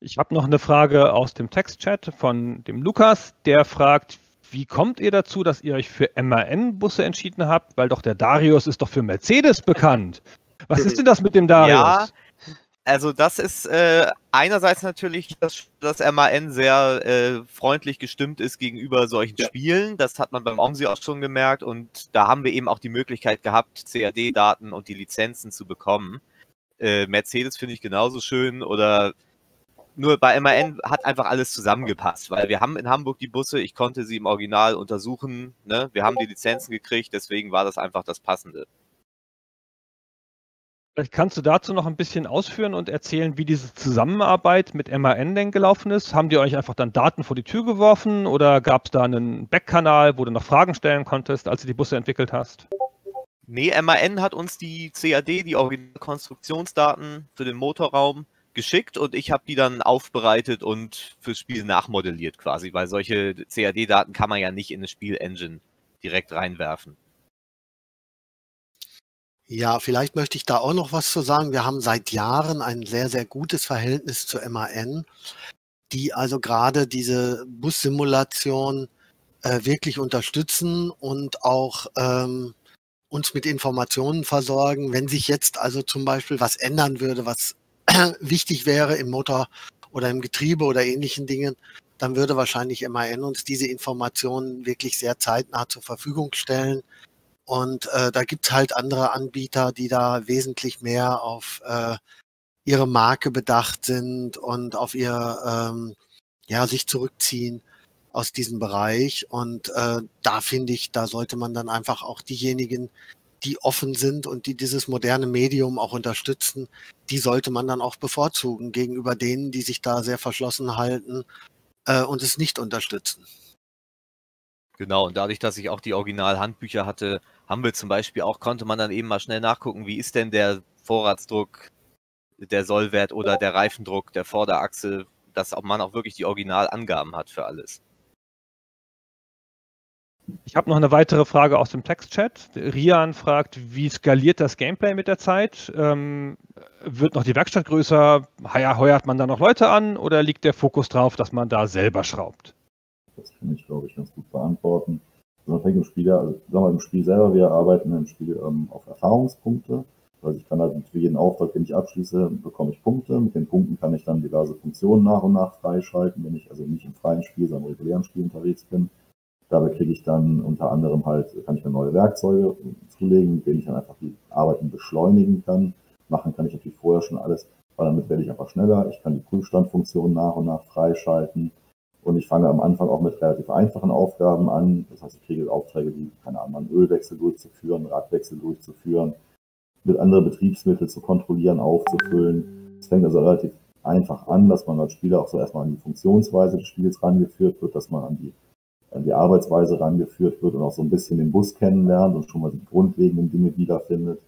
Ich habe noch eine Frage aus dem Textchat von dem Lukas, der fragt, wie kommt ihr dazu, dass ihr euch für MAN-Busse entschieden habt? Weil doch der Darius ist doch für Mercedes bekannt. Was ist denn das mit dem Darius? Ja, also das ist äh, einerseits natürlich, dass das MAN sehr äh, freundlich gestimmt ist gegenüber solchen ja. Spielen. Das hat man beim OMSI auch schon gemerkt und da haben wir eben auch die Möglichkeit gehabt, CAD-Daten und die Lizenzen zu bekommen. Äh, Mercedes finde ich genauso schön oder nur bei MAN hat einfach alles zusammengepasst, weil wir haben in Hamburg die Busse, ich konnte sie im Original untersuchen, ne? wir haben die Lizenzen gekriegt, deswegen war das einfach das Passende. Vielleicht kannst du dazu noch ein bisschen ausführen und erzählen, wie diese Zusammenarbeit mit MAN denn gelaufen ist. Haben die euch einfach dann Daten vor die Tür geworfen oder gab es da einen Backkanal, wo du noch Fragen stellen konntest, als du die Busse entwickelt hast? Nee, MAN hat uns die CAD, die Konstruktionsdaten für den Motorraum geschickt und ich habe die dann aufbereitet und fürs Spiel nachmodelliert quasi, weil solche CAD-Daten kann man ja nicht in eine Spielengine direkt reinwerfen. Ja, vielleicht möchte ich da auch noch was zu sagen. Wir haben seit Jahren ein sehr, sehr gutes Verhältnis zu MAN, die also gerade diese Bussimulation äh, wirklich unterstützen und auch ähm, uns mit Informationen versorgen. Wenn sich jetzt also zum Beispiel was ändern würde, was wichtig wäre im Motor oder im Getriebe oder ähnlichen Dingen, dann würde wahrscheinlich MAN uns diese Informationen wirklich sehr zeitnah zur Verfügung stellen. Und äh, da gibt es halt andere Anbieter, die da wesentlich mehr auf äh, ihre Marke bedacht sind und auf ihr, ähm, ja, sich zurückziehen aus diesem Bereich. Und äh, da finde ich, da sollte man dann einfach auch diejenigen, die offen sind und die dieses moderne Medium auch unterstützen, die sollte man dann auch bevorzugen gegenüber denen, die sich da sehr verschlossen halten äh, und es nicht unterstützen. Genau, und dadurch, dass ich auch die Original-Handbücher hatte, haben wir zum Beispiel auch, konnte man dann eben mal schnell nachgucken, wie ist denn der Vorratsdruck, der Sollwert oder der Reifendruck der Vorderachse, dass man auch wirklich die Originalangaben hat für alles. Ich habe noch eine weitere Frage aus dem Textchat. Rian fragt, wie skaliert das Gameplay mit der Zeit? Ähm, wird noch die Werkstatt größer? Heuert man da noch Leute an oder liegt der Fokus darauf, dass man da selber schraubt? Das kann ich, glaube ich, ganz gut beantworten. Also im Spiel, also sagen wir, im Spiel selber, wir arbeiten im Spiel ähm, auf Erfahrungspunkte. Also ich kann halt für jeden Auftrag, den ich abschließe, bekomme ich Punkte. Mit den Punkten kann ich dann diverse Funktionen nach und nach freischalten, wenn ich also nicht im freien Spiel, sondern im regulären Spiel unterwegs bin. Dabei kriege ich dann unter anderem halt, kann ich mir neue Werkzeuge zulegen, mit denen ich dann einfach die Arbeiten beschleunigen kann. Machen kann ich natürlich vorher schon alles, weil damit werde ich einfach schneller. Ich kann die Prüfstandfunktionen nach und nach freischalten. Und ich fange am Anfang auch mit relativ einfachen Aufgaben an. Das heißt, ich kriege Aufträge wie, keine Ahnung, einen Ölwechsel durchzuführen, Radwechsel durchzuführen, mit anderen Betriebsmitteln zu kontrollieren, aufzufüllen. Es fängt also relativ einfach an, dass man als Spieler auch so erstmal an die Funktionsweise des Spiels rangeführt wird, dass man an die an die Arbeitsweise rangeführt wird und auch so ein bisschen den Bus kennenlernt und schon mal die grundlegenden Dinge wiederfindet.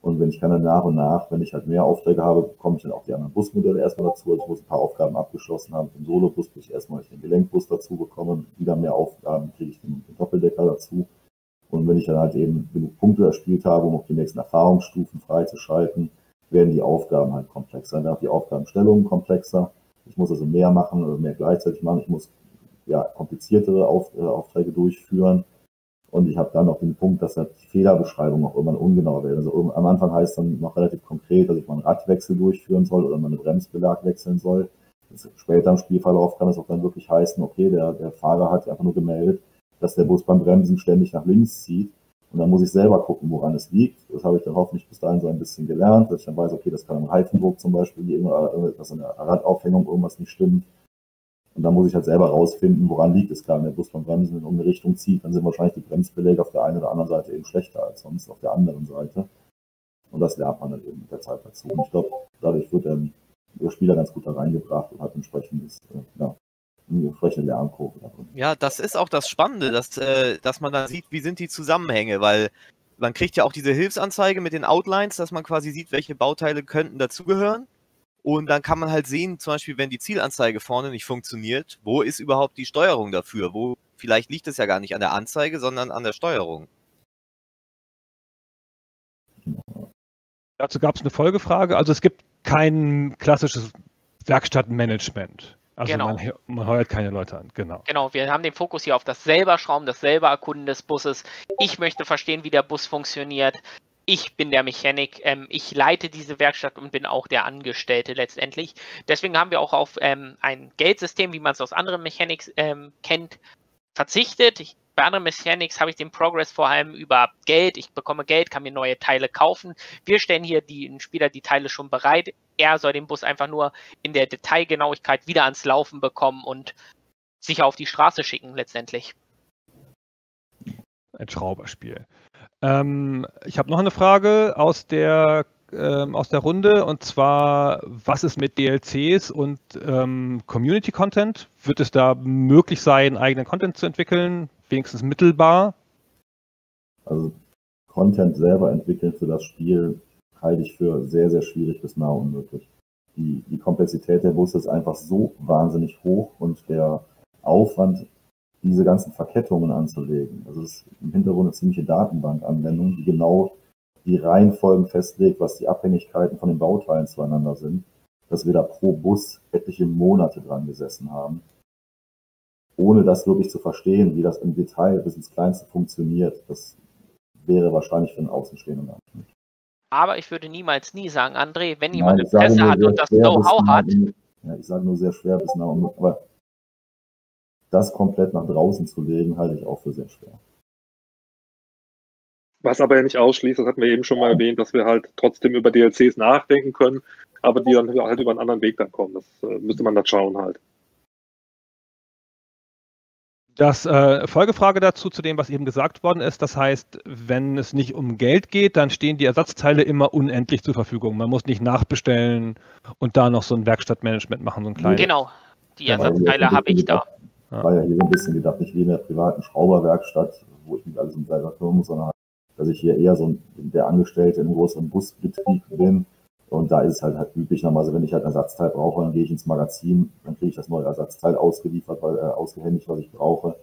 Und wenn ich kann dann nach und nach, wenn ich halt mehr Aufträge habe, bekomme ich dann auch die anderen Busmodelle erstmal dazu. Ich muss ein paar Aufgaben abgeschlossen haben. Im Solobus bis ich erstmal den Gelenkbus dazu bekomme. Wieder mehr Aufgaben kriege ich den, den Doppeldecker dazu. Und wenn ich dann halt eben genug Punkte erspielt habe, um auch die nächsten Erfahrungsstufen freizuschalten, werden die Aufgaben halt komplexer. Dann werden auch die Aufgabenstellungen komplexer. Ich muss also mehr machen oder mehr gleichzeitig machen. Ich muss ja, kompliziertere Auf, äh, Aufträge durchführen. Und ich habe dann noch den Punkt, dass halt die Fehlerbeschreibung auch irgendwann ungenauer wird. Also am Anfang heißt es dann noch relativ konkret, dass ich mal einen Radwechsel durchführen soll oder mal Bremsbelag wechseln soll. Das später im Spielverlauf kann es auch dann wirklich heißen, okay, der, der Fahrer hat einfach nur gemeldet, dass der Bus beim Bremsen ständig nach links zieht. Und dann muss ich selber gucken, woran es liegt. Das habe ich dann hoffentlich bis dahin so ein bisschen gelernt, dass ich dann weiß, okay, das kann am Reifendruck zum Beispiel, dass an der Radaufhängung irgendwas nicht stimmt. Und da muss ich halt selber rausfinden, woran liegt es. Klar, wenn der Bus beim Bremsen in irgendeine Richtung zieht, dann sind wahrscheinlich die Bremsbeläge auf der einen oder anderen Seite eben schlechter als sonst auf der anderen Seite. Und das lernt man dann eben mit der Zeit dazu. Und ich glaube, dadurch wird der, der Spieler ganz gut da reingebracht und hat entsprechendes, äh, ja, eine entsprechende Lernkurve da drin. Ja, das ist auch das Spannende, dass, äh, dass man dann sieht, wie sind die Zusammenhänge, weil man kriegt ja auch diese Hilfsanzeige mit den Outlines, dass man quasi sieht, welche Bauteile könnten dazugehören. Und dann kann man halt sehen, zum Beispiel, wenn die Zielanzeige vorne nicht funktioniert, wo ist überhaupt die Steuerung dafür? Wo vielleicht liegt es ja gar nicht an der Anzeige, sondern an der Steuerung. Dazu gab es eine Folgefrage. Also es gibt kein klassisches Werkstattmanagement. Also genau. man, man heuert keine Leute an, genau. Genau, wir haben den Fokus hier auf das selber Schrauben, das selber Erkunden des Busses. Ich möchte verstehen, wie der Bus funktioniert ich bin der Mechanik, ähm, ich leite diese Werkstatt und bin auch der Angestellte letztendlich. Deswegen haben wir auch auf ähm, ein Geldsystem, wie man es aus anderen Mechanics ähm, kennt, verzichtet. Ich, bei anderen Mechanics habe ich den Progress vor allem über Geld. Ich bekomme Geld, kann mir neue Teile kaufen. Wir stellen hier den Spieler die Teile schon bereit. Er soll den Bus einfach nur in der Detailgenauigkeit wieder ans Laufen bekommen und sicher auf die Straße schicken letztendlich. Ein Schrauberspiel. Ähm, ich habe noch eine Frage aus der, ähm, aus der Runde und zwar, was ist mit DLCs und ähm, Community Content? Wird es da möglich sein, eigenen Content zu entwickeln, wenigstens mittelbar? Also Content selber entwickeln für das Spiel halte ich für sehr, sehr schwierig bis nah unmöglich. Die, die Komplexität der Busse ist einfach so wahnsinnig hoch und der Aufwand diese ganzen Verkettungen anzulegen. Also es ist im Hintergrund eine ziemliche Datenbankanwendung, die genau die Reihenfolgen festlegt, was die Abhängigkeiten von den Bauteilen zueinander sind, dass wir da pro Bus etliche Monate dran gesessen haben, ohne das wirklich zu verstehen, wie das im Detail bis ins Kleinste funktioniert. Das wäre wahrscheinlich für einen Außenstehenden nicht. Aber ich würde niemals nie sagen, André, wenn jemand Interesse hat und das Know-how hat. Ja, ich sage nur sehr schwer bis nah, aber das komplett nach draußen zu legen, halte ich auch für sehr schwer. Was aber ja nicht ausschließt, das hatten wir eben schon mal erwähnt, dass wir halt trotzdem über DLCs nachdenken können, aber die dann halt über einen anderen Weg dann kommen. Das äh, müsste man dann schauen halt. Das äh, Folgefrage dazu, zu dem, was eben gesagt worden ist. Das heißt, wenn es nicht um Geld geht, dann stehen die Ersatzteile immer unendlich zur Verfügung. Man muss nicht nachbestellen und da noch so ein Werkstattmanagement machen, so ein kleines. Genau, die Ersatzteile habe ich da. Ja. War ja hier so ein bisschen gedacht, nicht wie in der privaten Schrauberwerkstatt, wo ich mich alles um selber kümmern muss, sondern dass ich hier eher so ein, der Angestellte in großen Busbetrieb bin. Und da ist es halt, halt üblich, normalerweise, wenn ich halt ein Ersatzteil brauche, dann gehe ich ins Magazin, dann kriege ich das neue Ersatzteil ausgeliefert, weil, äh, ausgehändigt, was ich brauche.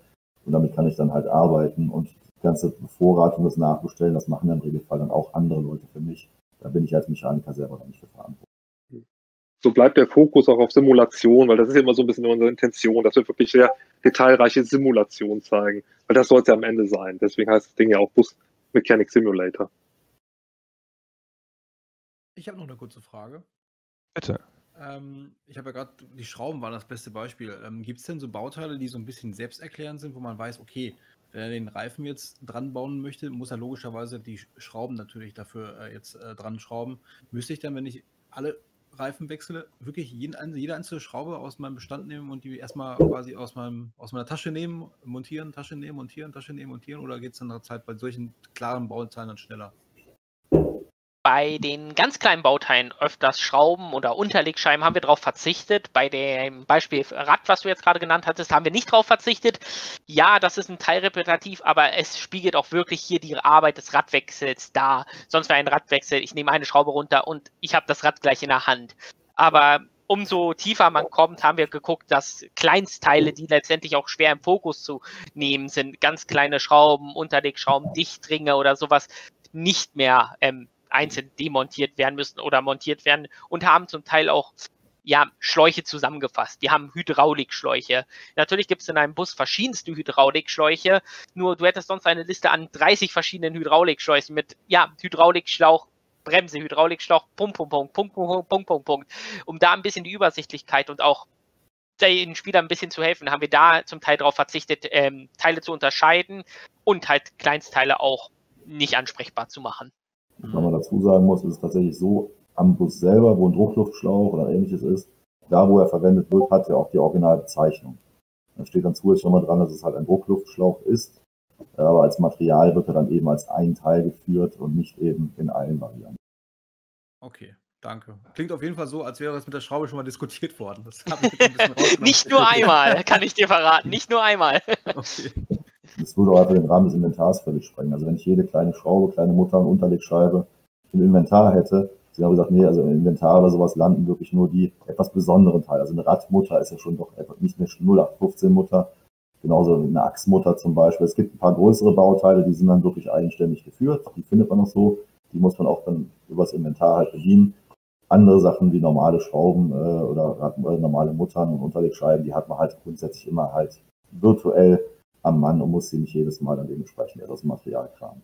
Und damit kann ich dann halt arbeiten. Und die ganze Bevorratung, das Nachbestellen, das machen dann im Regelfall dann auch andere Leute für mich. Da bin ich als Mechaniker selber dann nicht verantwortlich so bleibt der Fokus auch auf Simulation, weil das ist ja immer so ein bisschen unsere Intention, dass wir wirklich sehr detailreiche Simulation zeigen, weil das soll es ja am Ende sein. Deswegen heißt das Ding ja auch Bus Mechanic Simulator. Ich habe noch eine kurze Frage. Bitte. Ähm, ich habe ja gerade, die Schrauben waren das beste Beispiel. Ähm, Gibt es denn so Bauteile, die so ein bisschen selbsterklärend sind, wo man weiß, okay, wenn er den Reifen jetzt dran bauen möchte, muss er logischerweise die Schrauben natürlich dafür äh, jetzt äh, dran schrauben. Müsste ich dann, wenn ich alle Reifenwechsel wirklich jeden, jede einzelne Schraube aus meinem Bestand nehmen und die erstmal quasi aus, meinem, aus meiner Tasche nehmen, montieren, Tasche nehmen, montieren, Tasche nehmen, montieren oder geht es dann nach Zeit bei solchen klaren Bauteilen dann schneller? Bei den ganz kleinen Bauteilen öfters Schrauben oder Unterlegscheiben haben wir darauf verzichtet. Bei dem Beispiel Rad, was du jetzt gerade genannt hattest, haben wir nicht darauf verzichtet. Ja, das ist ein Teil repetitiv, aber es spiegelt auch wirklich hier die Arbeit des Radwechsels dar. Sonst wäre ein Radwechsel, ich nehme eine Schraube runter und ich habe das Rad gleich in der Hand. Aber umso tiefer man kommt, haben wir geguckt, dass Kleinstteile, die letztendlich auch schwer im Fokus zu nehmen sind, ganz kleine Schrauben, Unterlegschrauben, Dichtringe oder sowas, nicht mehr ähm, einzeln demontiert werden müssen oder montiert werden und haben zum Teil auch ja, Schläuche zusammengefasst. Die haben Hydraulikschläuche. Natürlich gibt es in einem Bus verschiedenste Hydraulikschläuche, nur du hättest sonst eine Liste an 30 verschiedenen Hydraulikschläuchen mit, ja, Hydraulikschlauch, Bremse, Hydraulikschlauch, Punkt, Punkt, Punkt, Punkt, Punkt, Punkt, Punkt, Punkt. Um da ein bisschen die Übersichtlichkeit und auch den Spielern ein bisschen zu helfen, haben wir da zum Teil darauf verzichtet, ähm, Teile zu unterscheiden und halt Kleinstteile auch nicht ansprechbar zu machen. Was man dazu sagen muss, ist es tatsächlich so, am Bus selber, wo ein Druckluftschlauch oder ähnliches ist, da wo er verwendet wird, hat er auch die Originalbezeichnung. Da steht dann zusätzlich nochmal dran, dass es halt ein Druckluftschlauch ist, aber als Material wird er dann eben als ein Teil geführt und nicht eben in allen Varianten. Okay, danke. Klingt auf jeden Fall so, als wäre das mit der Schraube schon mal diskutiert worden. nicht nur einmal, kann ich dir verraten, nicht nur einmal. okay. Das würde auch einfach den Rahmen des Inventars völlig sprengen. Also wenn ich jede kleine Schraube, kleine Mutter und Unterlegscheibe im Inventar hätte, sie haben gesagt, nee, also im Inventar oder sowas landen wirklich nur die etwas besonderen Teile. Also eine Radmutter ist ja schon doch etwas, nicht eine 0815 Mutter, genauso eine Achsmutter zum Beispiel. Es gibt ein paar größere Bauteile, die sind dann wirklich eigenständig geführt. Die findet man noch so. Die muss man auch dann übers Inventar halt bedienen. Andere Sachen wie normale Schrauben äh, oder Rad, äh, normale Muttern und Unterlegscheiben, die hat man halt grundsätzlich immer halt virtuell am Mann und muss sie nicht jedes Mal dann dementsprechend etwas Material kramen.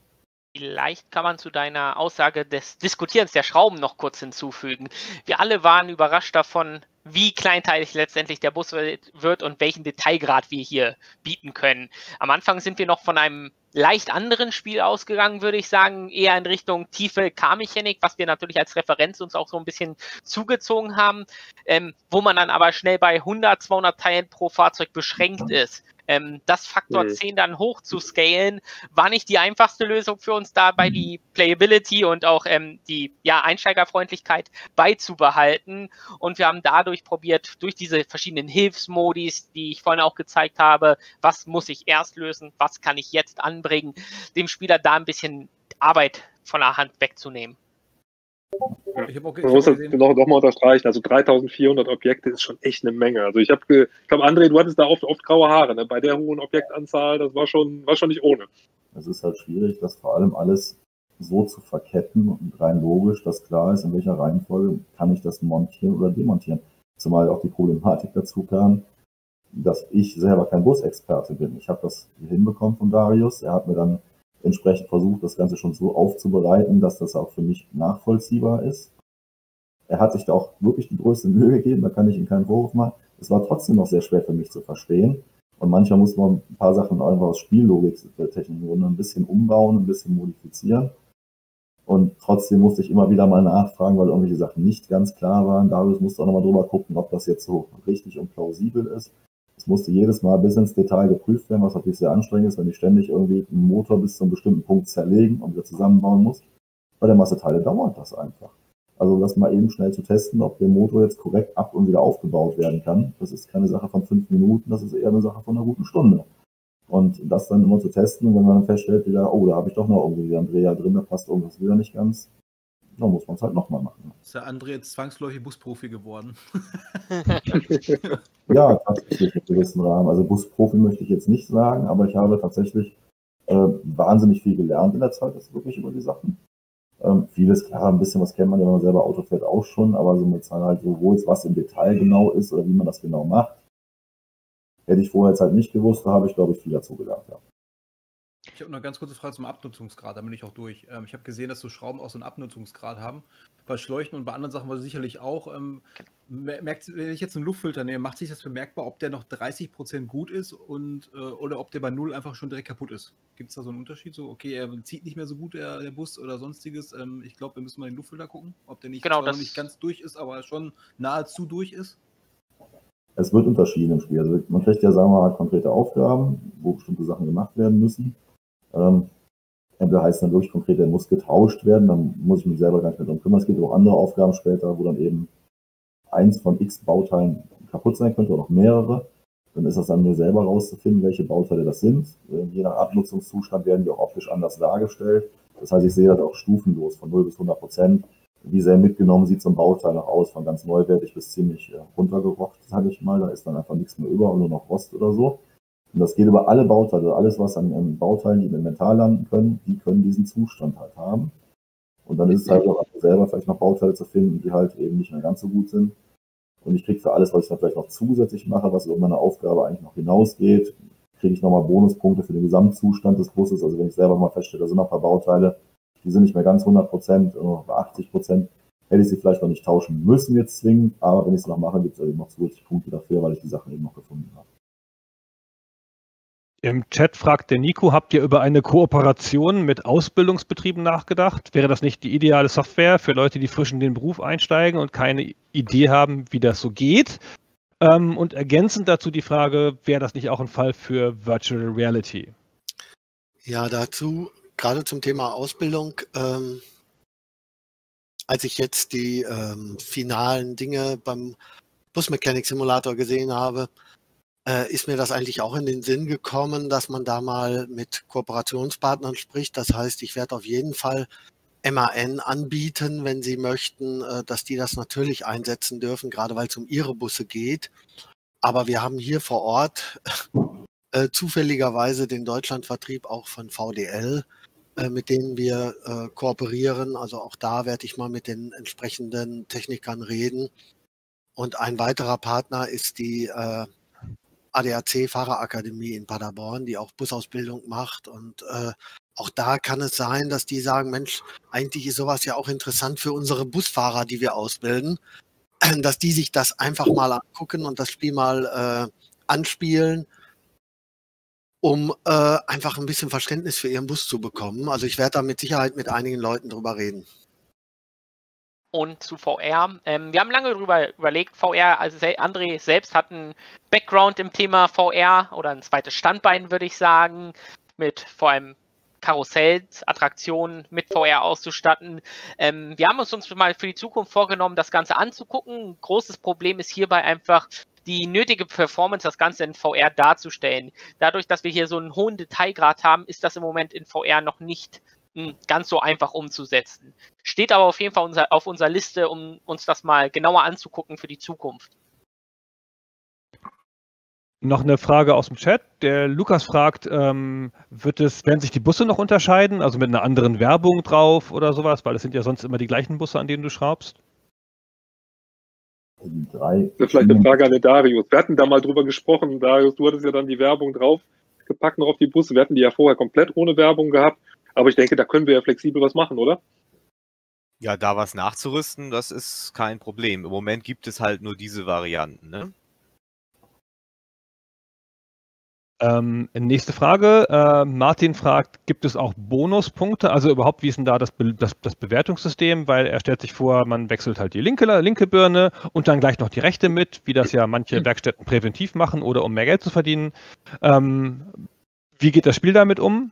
Vielleicht kann man zu deiner Aussage des Diskutierens der Schrauben noch kurz hinzufügen. Wir alle waren überrascht davon, wie kleinteilig letztendlich der Bus wird und welchen Detailgrad wir hier bieten können. Am Anfang sind wir noch von einem leicht anderen Spiel ausgegangen, würde ich sagen, eher in Richtung tiefe K-Mechanik, was wir natürlich als Referenz uns auch so ein bisschen zugezogen haben, ähm, wo man dann aber schnell bei 100, 200 Teilen pro Fahrzeug beschränkt ist. Ähm, das Faktor mhm. 10 dann hoch zu scalen, war nicht die einfachste Lösung für uns dabei, die Playability und auch ähm, die ja, Einsteigerfreundlichkeit beizubehalten. Und wir haben dadurch probiert, durch diese verschiedenen Hilfsmodis, die ich vorhin auch gezeigt habe, was muss ich erst lösen, was kann ich jetzt anbringen, dem Spieler da ein bisschen Arbeit von der Hand wegzunehmen. Ich auch, Man muss das noch, noch mal unterstreichen. Also 3400 Objekte ist schon echt eine Menge. Also ich habe, ich glaube, André, du hattest da oft, oft graue Haare. Ne? Bei der hohen Objektanzahl, das war schon, war schon nicht ohne. Es ist halt schwierig, das vor allem alles so zu verketten und rein logisch, dass klar ist, in welcher Reihenfolge kann ich das montieren oder demontieren. Zumal auch die Problematik dazu kam, dass ich selber kein Busexperte bin. Ich habe das hinbekommen von Darius. Er hat mir dann entsprechend versucht, das Ganze schon so aufzubereiten, dass das auch für mich nachvollziehbar ist. Er hat sich da auch wirklich die größte Mühe gegeben, da kann ich ihm keinen Vorwurf machen. Es war trotzdem noch sehr schwer für mich zu verstehen. Und manchmal muss man ein paar Sachen einfach aus Spiellogik der Technik ein bisschen umbauen, ein bisschen modifizieren. Und trotzdem musste ich immer wieder mal nachfragen, weil irgendwelche Sachen nicht ganz klar waren. Dadurch musste auch nochmal drüber gucken, ob das jetzt so richtig und plausibel ist. Es musste jedes Mal bis ins Detail geprüft werden, was natürlich sehr anstrengend ist, wenn ich ständig irgendwie einen Motor bis zu einem bestimmten Punkt zerlegen und wieder zusammenbauen muss. Bei der Masse Teile dauert das einfach. Also das mal eben schnell zu testen, ob der Motor jetzt korrekt ab und wieder aufgebaut werden kann. Das ist keine Sache von fünf Minuten, das ist eher eine Sache von einer guten Stunde. Und das dann immer zu testen wenn man dann feststellt, wieder, oh, da habe ich doch noch irgendwie einen Dreher drin, da passt irgendwas wieder nicht ganz, dann muss man es halt nochmal machen. Ist der André jetzt zwangsläufig Busprofi geworden? ja, tatsächlich im gewissen Rahmen. Also Busprofi möchte ich jetzt nicht sagen, aber ich habe tatsächlich äh, wahnsinnig viel gelernt in der Zeit, das wirklich über die Sachen. Ähm, vieles, klar, ein bisschen was kennt man ja, wenn man selber Auto fährt, auch schon, aber so mit halt so, wo jetzt was im Detail genau ist oder wie man das genau macht, hätte ich vorher jetzt halt nicht gewusst, da habe ich, glaube ich, viel dazu gelernt, ja. Ich habe noch eine ganz kurze Frage zum Abnutzungsgrad, da bin ich auch durch. Ähm, ich habe gesehen, dass so Schrauben auch so einen Abnutzungsgrad haben. Bei Schläuchen und bei anderen Sachen war sicherlich auch. Ähm, merkt, wenn ich jetzt einen Luftfilter nehme, macht sich das bemerkbar, ob der noch 30% gut ist und, äh, oder ob der bei Null einfach schon direkt kaputt ist? Gibt es da so einen Unterschied? So, okay, er zieht nicht mehr so gut, der, der Bus oder sonstiges. Ähm, ich glaube, wir müssen mal den Luftfilter gucken, ob der nicht, genau, das nicht ganz durch ist, aber schon nahezu durch ist. Es wird unterschieden im Spiel. Also man kriegt ja, sagen wir mal, konkrete Aufgaben, wo bestimmte Sachen gemacht werden müssen. Ähm, entweder heißt dann wirklich konkret, der muss getauscht werden, dann muss ich mich selber gar nicht mehr drum kümmern. Es gibt auch andere Aufgaben später, wo dann eben eins von x Bauteilen kaputt sein könnte oder auch mehrere. Dann ist das an mir selber rauszufinden, welche Bauteile das sind. Ähm, je nach Abnutzungszustand werden die auch optisch anders dargestellt. Das heißt, ich sehe das auch stufenlos von 0 bis 100 Prozent. Wie sehr mitgenommen sieht so ein Bauteil noch aus, von ganz neuwertig bis ziemlich äh, runtergerockt, sage ich mal. Da ist dann einfach nichts mehr über und nur noch Rost oder so. Und das geht über alle Bauteile, also alles, was an, an Bauteilen, die im Inventar landen können, die können diesen Zustand halt haben. Und dann ist es halt auch selber vielleicht noch Bauteile zu finden, die halt eben nicht mehr ganz so gut sind. Und ich kriege für alles, was ich dann vielleicht noch zusätzlich mache, was über meine Aufgabe eigentlich noch hinausgeht, kriege ich nochmal Bonuspunkte für den Gesamtzustand des Busses. Also wenn ich selber mal feststelle, da sind noch ein paar Bauteile, die sind nicht mehr ganz 100 Prozent, nur bei 80 Prozent, hätte ich sie vielleicht noch nicht tauschen müssen jetzt zwingend, aber wenn ich es noch mache, gibt es eben noch zusätzliche Punkte dafür, weil ich die Sachen eben noch gefunden habe. Im Chat fragt der Nico, habt ihr über eine Kooperation mit Ausbildungsbetrieben nachgedacht? Wäre das nicht die ideale Software für Leute, die frisch in den Beruf einsteigen und keine Idee haben, wie das so geht? Ähm, und ergänzend dazu die Frage, wäre das nicht auch ein Fall für Virtual Reality? Ja, dazu, gerade zum Thema Ausbildung, ähm, als ich jetzt die ähm, finalen Dinge beim Busmechanik Simulator gesehen habe, äh, ist mir das eigentlich auch in den Sinn gekommen, dass man da mal mit Kooperationspartnern spricht. Das heißt, ich werde auf jeden Fall MAN anbieten, wenn Sie möchten, äh, dass die das natürlich einsetzen dürfen, gerade weil es um Ihre Busse geht. Aber wir haben hier vor Ort äh, zufälligerweise den Deutschlandvertrieb auch von VDL, äh, mit denen wir äh, kooperieren. Also auch da werde ich mal mit den entsprechenden Technikern reden. Und ein weiterer Partner ist die äh, ADAC Fahrerakademie in Paderborn, die auch Busausbildung macht. Und äh, auch da kann es sein, dass die sagen, Mensch, eigentlich ist sowas ja auch interessant für unsere Busfahrer, die wir ausbilden, dass die sich das einfach mal angucken und das Spiel mal äh, anspielen, um äh, einfach ein bisschen Verständnis für ihren Bus zu bekommen. Also ich werde da mit Sicherheit mit einigen Leuten drüber reden und zu VR. Ähm, wir haben lange darüber überlegt, VR, also André selbst hat einen Background im Thema VR oder ein zweites Standbein, würde ich sagen, mit vor allem Karussells, Attraktionen mit VR auszustatten. Ähm, wir haben uns, uns mal für die Zukunft vorgenommen, das Ganze anzugucken. Ein großes Problem ist hierbei einfach, die nötige Performance, das Ganze in VR darzustellen. Dadurch, dass wir hier so einen hohen Detailgrad haben, ist das im Moment in VR noch nicht ganz so einfach umzusetzen. Steht aber auf jeden Fall unser, auf unserer Liste, um uns das mal genauer anzugucken für die Zukunft. Noch eine Frage aus dem Chat. Der Lukas fragt, ähm, wird es, werden sich die Busse noch unterscheiden, also mit einer anderen Werbung drauf oder sowas, weil es sind ja sonst immer die gleichen Busse, an denen du schraubst? Drei. Das ist vielleicht eine Frage an den Darius. Wir hatten da mal drüber gesprochen, Darius, du hattest ja dann die Werbung draufgepackt noch auf die Busse. Wir hatten die ja vorher komplett ohne Werbung gehabt. Aber ich denke, da können wir ja flexibel was machen, oder? Ja, da was nachzurüsten, das ist kein Problem. Im Moment gibt es halt nur diese Varianten. Ne? Ähm, nächste Frage. Äh, Martin fragt, gibt es auch Bonuspunkte? Also überhaupt, wie ist denn da das, Be das, das, Bewertungssystem? Weil er stellt sich vor, man wechselt halt die linke, linke Birne und dann gleich noch die rechte mit, wie das ja manche Werkstätten präventiv machen oder um mehr Geld zu verdienen. Ähm, wie geht das Spiel damit um?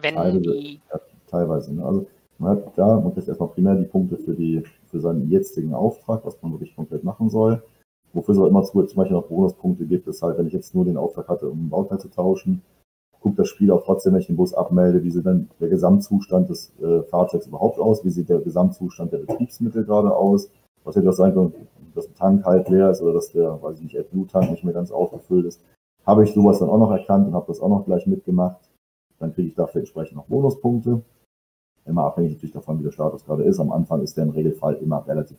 Wenn teilweise, die... ja, teilweise ne? Also man hat da, man kriegt erstmal primär die Punkte für, die, für seinen jetzigen Auftrag, was man wirklich komplett machen soll. Wofür es auch immer zum Beispiel noch Bonuspunkte gibt, ist halt, wenn ich jetzt nur den Auftrag hatte, um ein Bauteil zu tauschen, guckt das Spiel auch trotzdem, wenn ich den Bus abmelde, wie sieht dann der Gesamtzustand des äh, Fahrzeugs überhaupt aus, wie sieht der Gesamtzustand der Betriebsmittel gerade aus, was hätte das sein können, dass ein Tank halt leer ist oder dass der, weiß ich nicht, AdBlue-Tank nicht mehr ganz aufgefüllt ist. Habe ich sowas dann auch noch erkannt und habe das auch noch gleich mitgemacht, dann kriege ich dafür entsprechend noch Bonuspunkte. Immer abhängig natürlich davon, wie der Status gerade ist. Am Anfang ist der im Regelfall immer relativ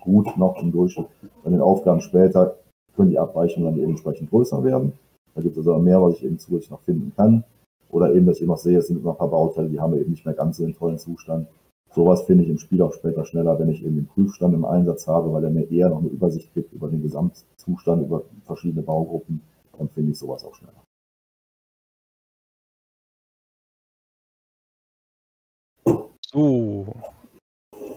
gut noch im Durchschnitt. Bei den Aufgaben später können die Abweichungen dann entsprechend größer werden. Da gibt es also mehr, was ich eben zusätzlich noch finden kann. Oder eben, dass ich immer sehe, es sind noch ein paar Bauteile, die haben wir eben nicht mehr ganz so in tollen Zustand. Sowas finde ich im Spiel auch später schneller, wenn ich eben den Prüfstand im Einsatz habe, weil er mir eher noch eine Übersicht gibt über den Gesamtzustand, über verschiedene Baugruppen. Dann finde ich sowas auch schneller. So.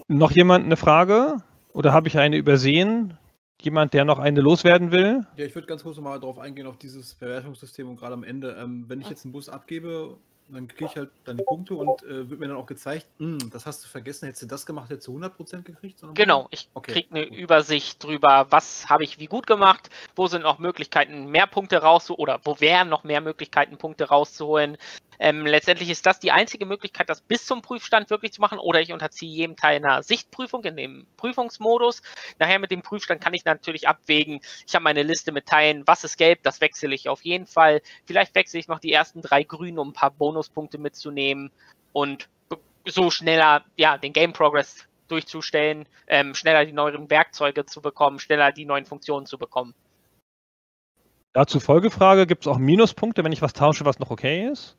Noch jemand eine Frage? Oder habe ich eine übersehen? Jemand, der noch eine loswerden will? Ja, ich würde ganz kurz nochmal darauf eingehen, auf dieses Bewertungssystem und gerade am Ende. Ähm, wenn ich jetzt einen Bus abgebe, dann kriege ich halt dann die Punkte und äh, wird mir dann auch gezeigt, hm, das hast du vergessen, hättest du das gemacht, hättest du 100% gekriegt? Genau, ich okay. kriege eine Übersicht drüber, was habe ich wie gut gemacht, wo sind noch Möglichkeiten, mehr Punkte rauszuholen oder wo wären noch mehr Möglichkeiten, Punkte rauszuholen. Ähm, letztendlich ist das die einzige Möglichkeit, das bis zum Prüfstand wirklich zu machen oder ich unterziehe jedem Teil einer Sichtprüfung in dem Prüfungsmodus. Nachher mit dem Prüfstand kann ich natürlich abwägen, ich habe meine Liste mit Teilen, was ist gelb, das wechsle ich auf jeden Fall. Vielleicht wechsle ich noch die ersten drei grünen, um ein paar Bonuspunkte mitzunehmen und so schneller ja, den Game Progress durchzustellen, ähm, schneller die neuen Werkzeuge zu bekommen, schneller die neuen Funktionen zu bekommen. Dazu Folgefrage, gibt es auch Minuspunkte, wenn ich was tausche, was noch okay ist?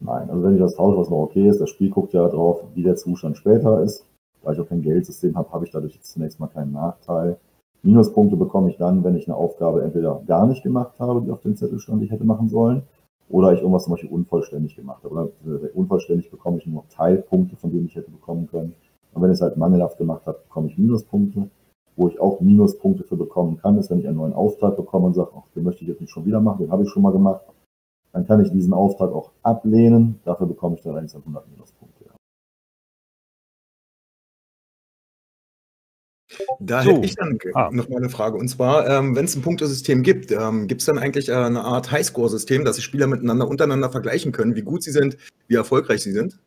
Nein, also wenn ich das tausche, was noch okay ist, das Spiel guckt ja drauf, wie der Zustand später ist. Da ich auch kein Geldsystem habe, habe ich dadurch jetzt zunächst mal keinen Nachteil. Minuspunkte bekomme ich dann, wenn ich eine Aufgabe entweder gar nicht gemacht habe, die auf dem Zettel stand, die ich hätte machen sollen, oder ich irgendwas zum Beispiel unvollständig gemacht habe. Oder äh, unvollständig bekomme ich nur noch Teilpunkte, von denen ich hätte bekommen können. Und wenn ich es halt mangelhaft gemacht habe, bekomme ich Minuspunkte. Wo ich auch Minuspunkte für bekommen kann, ist, wenn ich einen neuen Auftrag bekomme und sage, ach, den möchte ich jetzt nicht schon wieder machen, den habe ich schon mal gemacht dann kann ich diesen Auftrag auch ablehnen. Dafür bekomme ich dann 100 Minuspunkte. Da so. hätte ich dann ah. noch mal eine Frage. Und zwar, ähm, wenn es ein Punktesystem gibt, ähm, gibt es dann eigentlich äh, eine Art Highscore-System, dass die Spieler miteinander untereinander vergleichen können, wie gut sie sind, wie erfolgreich sie sind?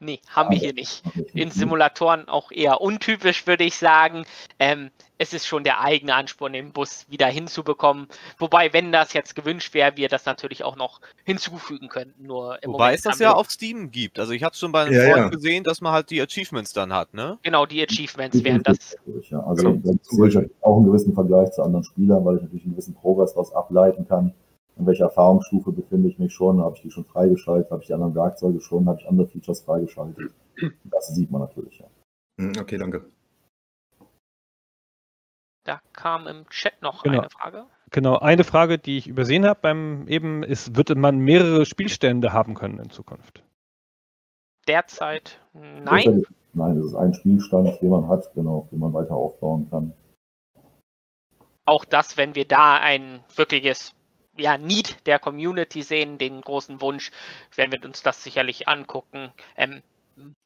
Nee, haben wir hier nicht. In Simulatoren auch eher untypisch, würde ich sagen. Ähm, es ist schon der eigene Ansporn, den Bus wieder hinzubekommen. Wobei, wenn das jetzt gewünscht wäre, wir das natürlich auch noch hinzufügen könnten. Nur im Wobei Moment es das ja auf Steam gibt. Also ich habe schon bei einem ja, Freund ja. gesehen, dass man halt die Achievements dann hat, ne? Genau, die Achievements wären das. Ja, also genau. ich auch einen gewissen Vergleich zu anderen Spielern, weil ich natürlich einen gewissen Progress daraus ableiten kann in welcher Erfahrungsstufe befinde ich mich schon, habe ich die schon freigeschaltet, habe ich die anderen Werkzeuge schon, habe ich andere Features freigeschaltet. Das sieht man natürlich, ja. Hm, okay, danke. Da kam im Chat noch genau. eine Frage. Genau, eine Frage, die ich übersehen habe beim eben, ist, wird man mehrere Spielstände haben können in Zukunft? Derzeit nein. Nein, es ist ein Spielstand, den man hat, genau, den man weiter aufbauen kann. Auch das, wenn wir da ein wirkliches ja, Need der Community sehen, den großen Wunsch, werden wir uns das sicherlich angucken. Ähm,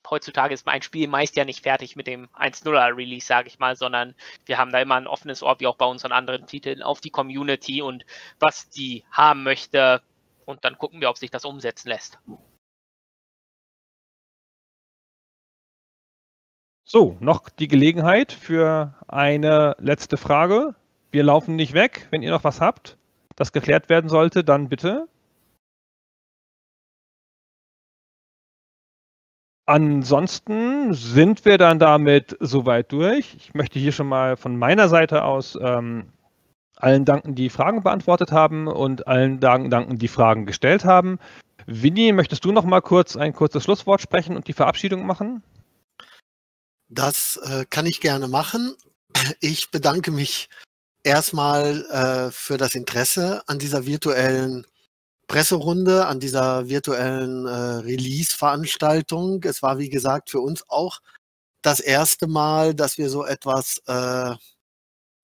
heutzutage ist mein Spiel meist ja nicht fertig mit dem 1.0er Release, sage ich mal, sondern wir haben da immer ein offenes Ohr, wie auch bei unseren anderen Titeln, auf die Community und was die haben möchte. Und dann gucken wir, ob sich das umsetzen lässt. So, noch die Gelegenheit für eine letzte Frage. Wir laufen nicht weg. Wenn ihr noch was habt, das geklärt werden sollte, dann bitte. Ansonsten sind wir dann damit soweit durch. Ich möchte hier schon mal von meiner Seite aus ähm, allen danken, die Fragen beantwortet haben und allen danken, die Fragen gestellt haben. Winnie, möchtest du noch mal kurz ein kurzes Schlusswort sprechen und die Verabschiedung machen? Das äh, kann ich gerne machen. Ich bedanke mich erstmal äh, für das Interesse an dieser virtuellen Presserunde, an dieser virtuellen äh, Release-Veranstaltung. Es war, wie gesagt, für uns auch das erste Mal, dass wir so etwas äh,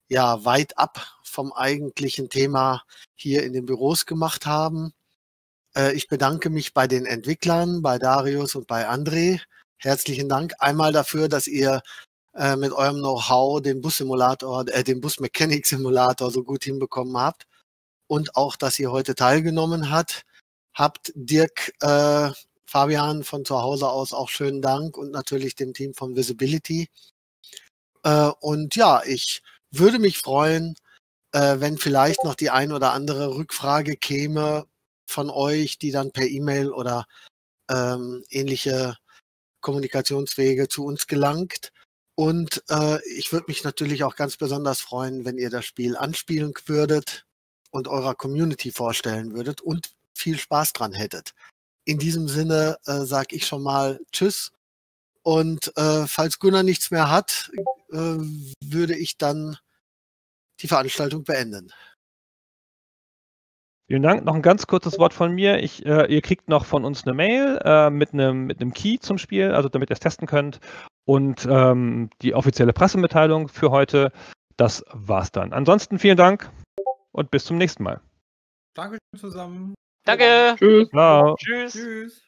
ja weit ab vom eigentlichen Thema hier in den Büros gemacht haben. Äh, ich bedanke mich bei den Entwicklern, bei Darius und bei André. Herzlichen Dank einmal dafür, dass ihr äh, mit eurem Know-how den Bus-Simulator, äh, den Bus-Mechanic-Simulator so gut hinbekommen habt und auch, dass ihr heute teilgenommen habt. Habt Dirk, äh, Fabian von zu Hause aus auch schönen Dank und natürlich dem Team von Visibility. Äh, und ja, ich würde mich freuen, äh, wenn vielleicht noch die ein oder andere Rückfrage käme von euch, die dann per E-Mail oder ähm, ähnliche Kommunikationswege zu uns gelangt. Und äh, ich würde mich natürlich auch ganz besonders freuen, wenn ihr das Spiel anspielen würdet und eurer Community vorstellen würdet und viel Spaß dran hättet. In diesem Sinne äh, sage ich schon mal Tschüss. Und äh, falls Gunnar nichts mehr hat, äh, würde ich dann die Veranstaltung beenden. Vielen Dank. Noch ein ganz kurzes Wort von mir. Ich, äh, ihr kriegt noch von uns eine Mail äh, mit, einem, mit einem Key zum Spiel, also damit ihr es testen könnt. Und ähm, die offizielle Pressemitteilung für heute. Das war's dann. Ansonsten vielen Dank und bis zum nächsten Mal. Danke zusammen. Danke. Tschüss. Tschüss. Tschüss.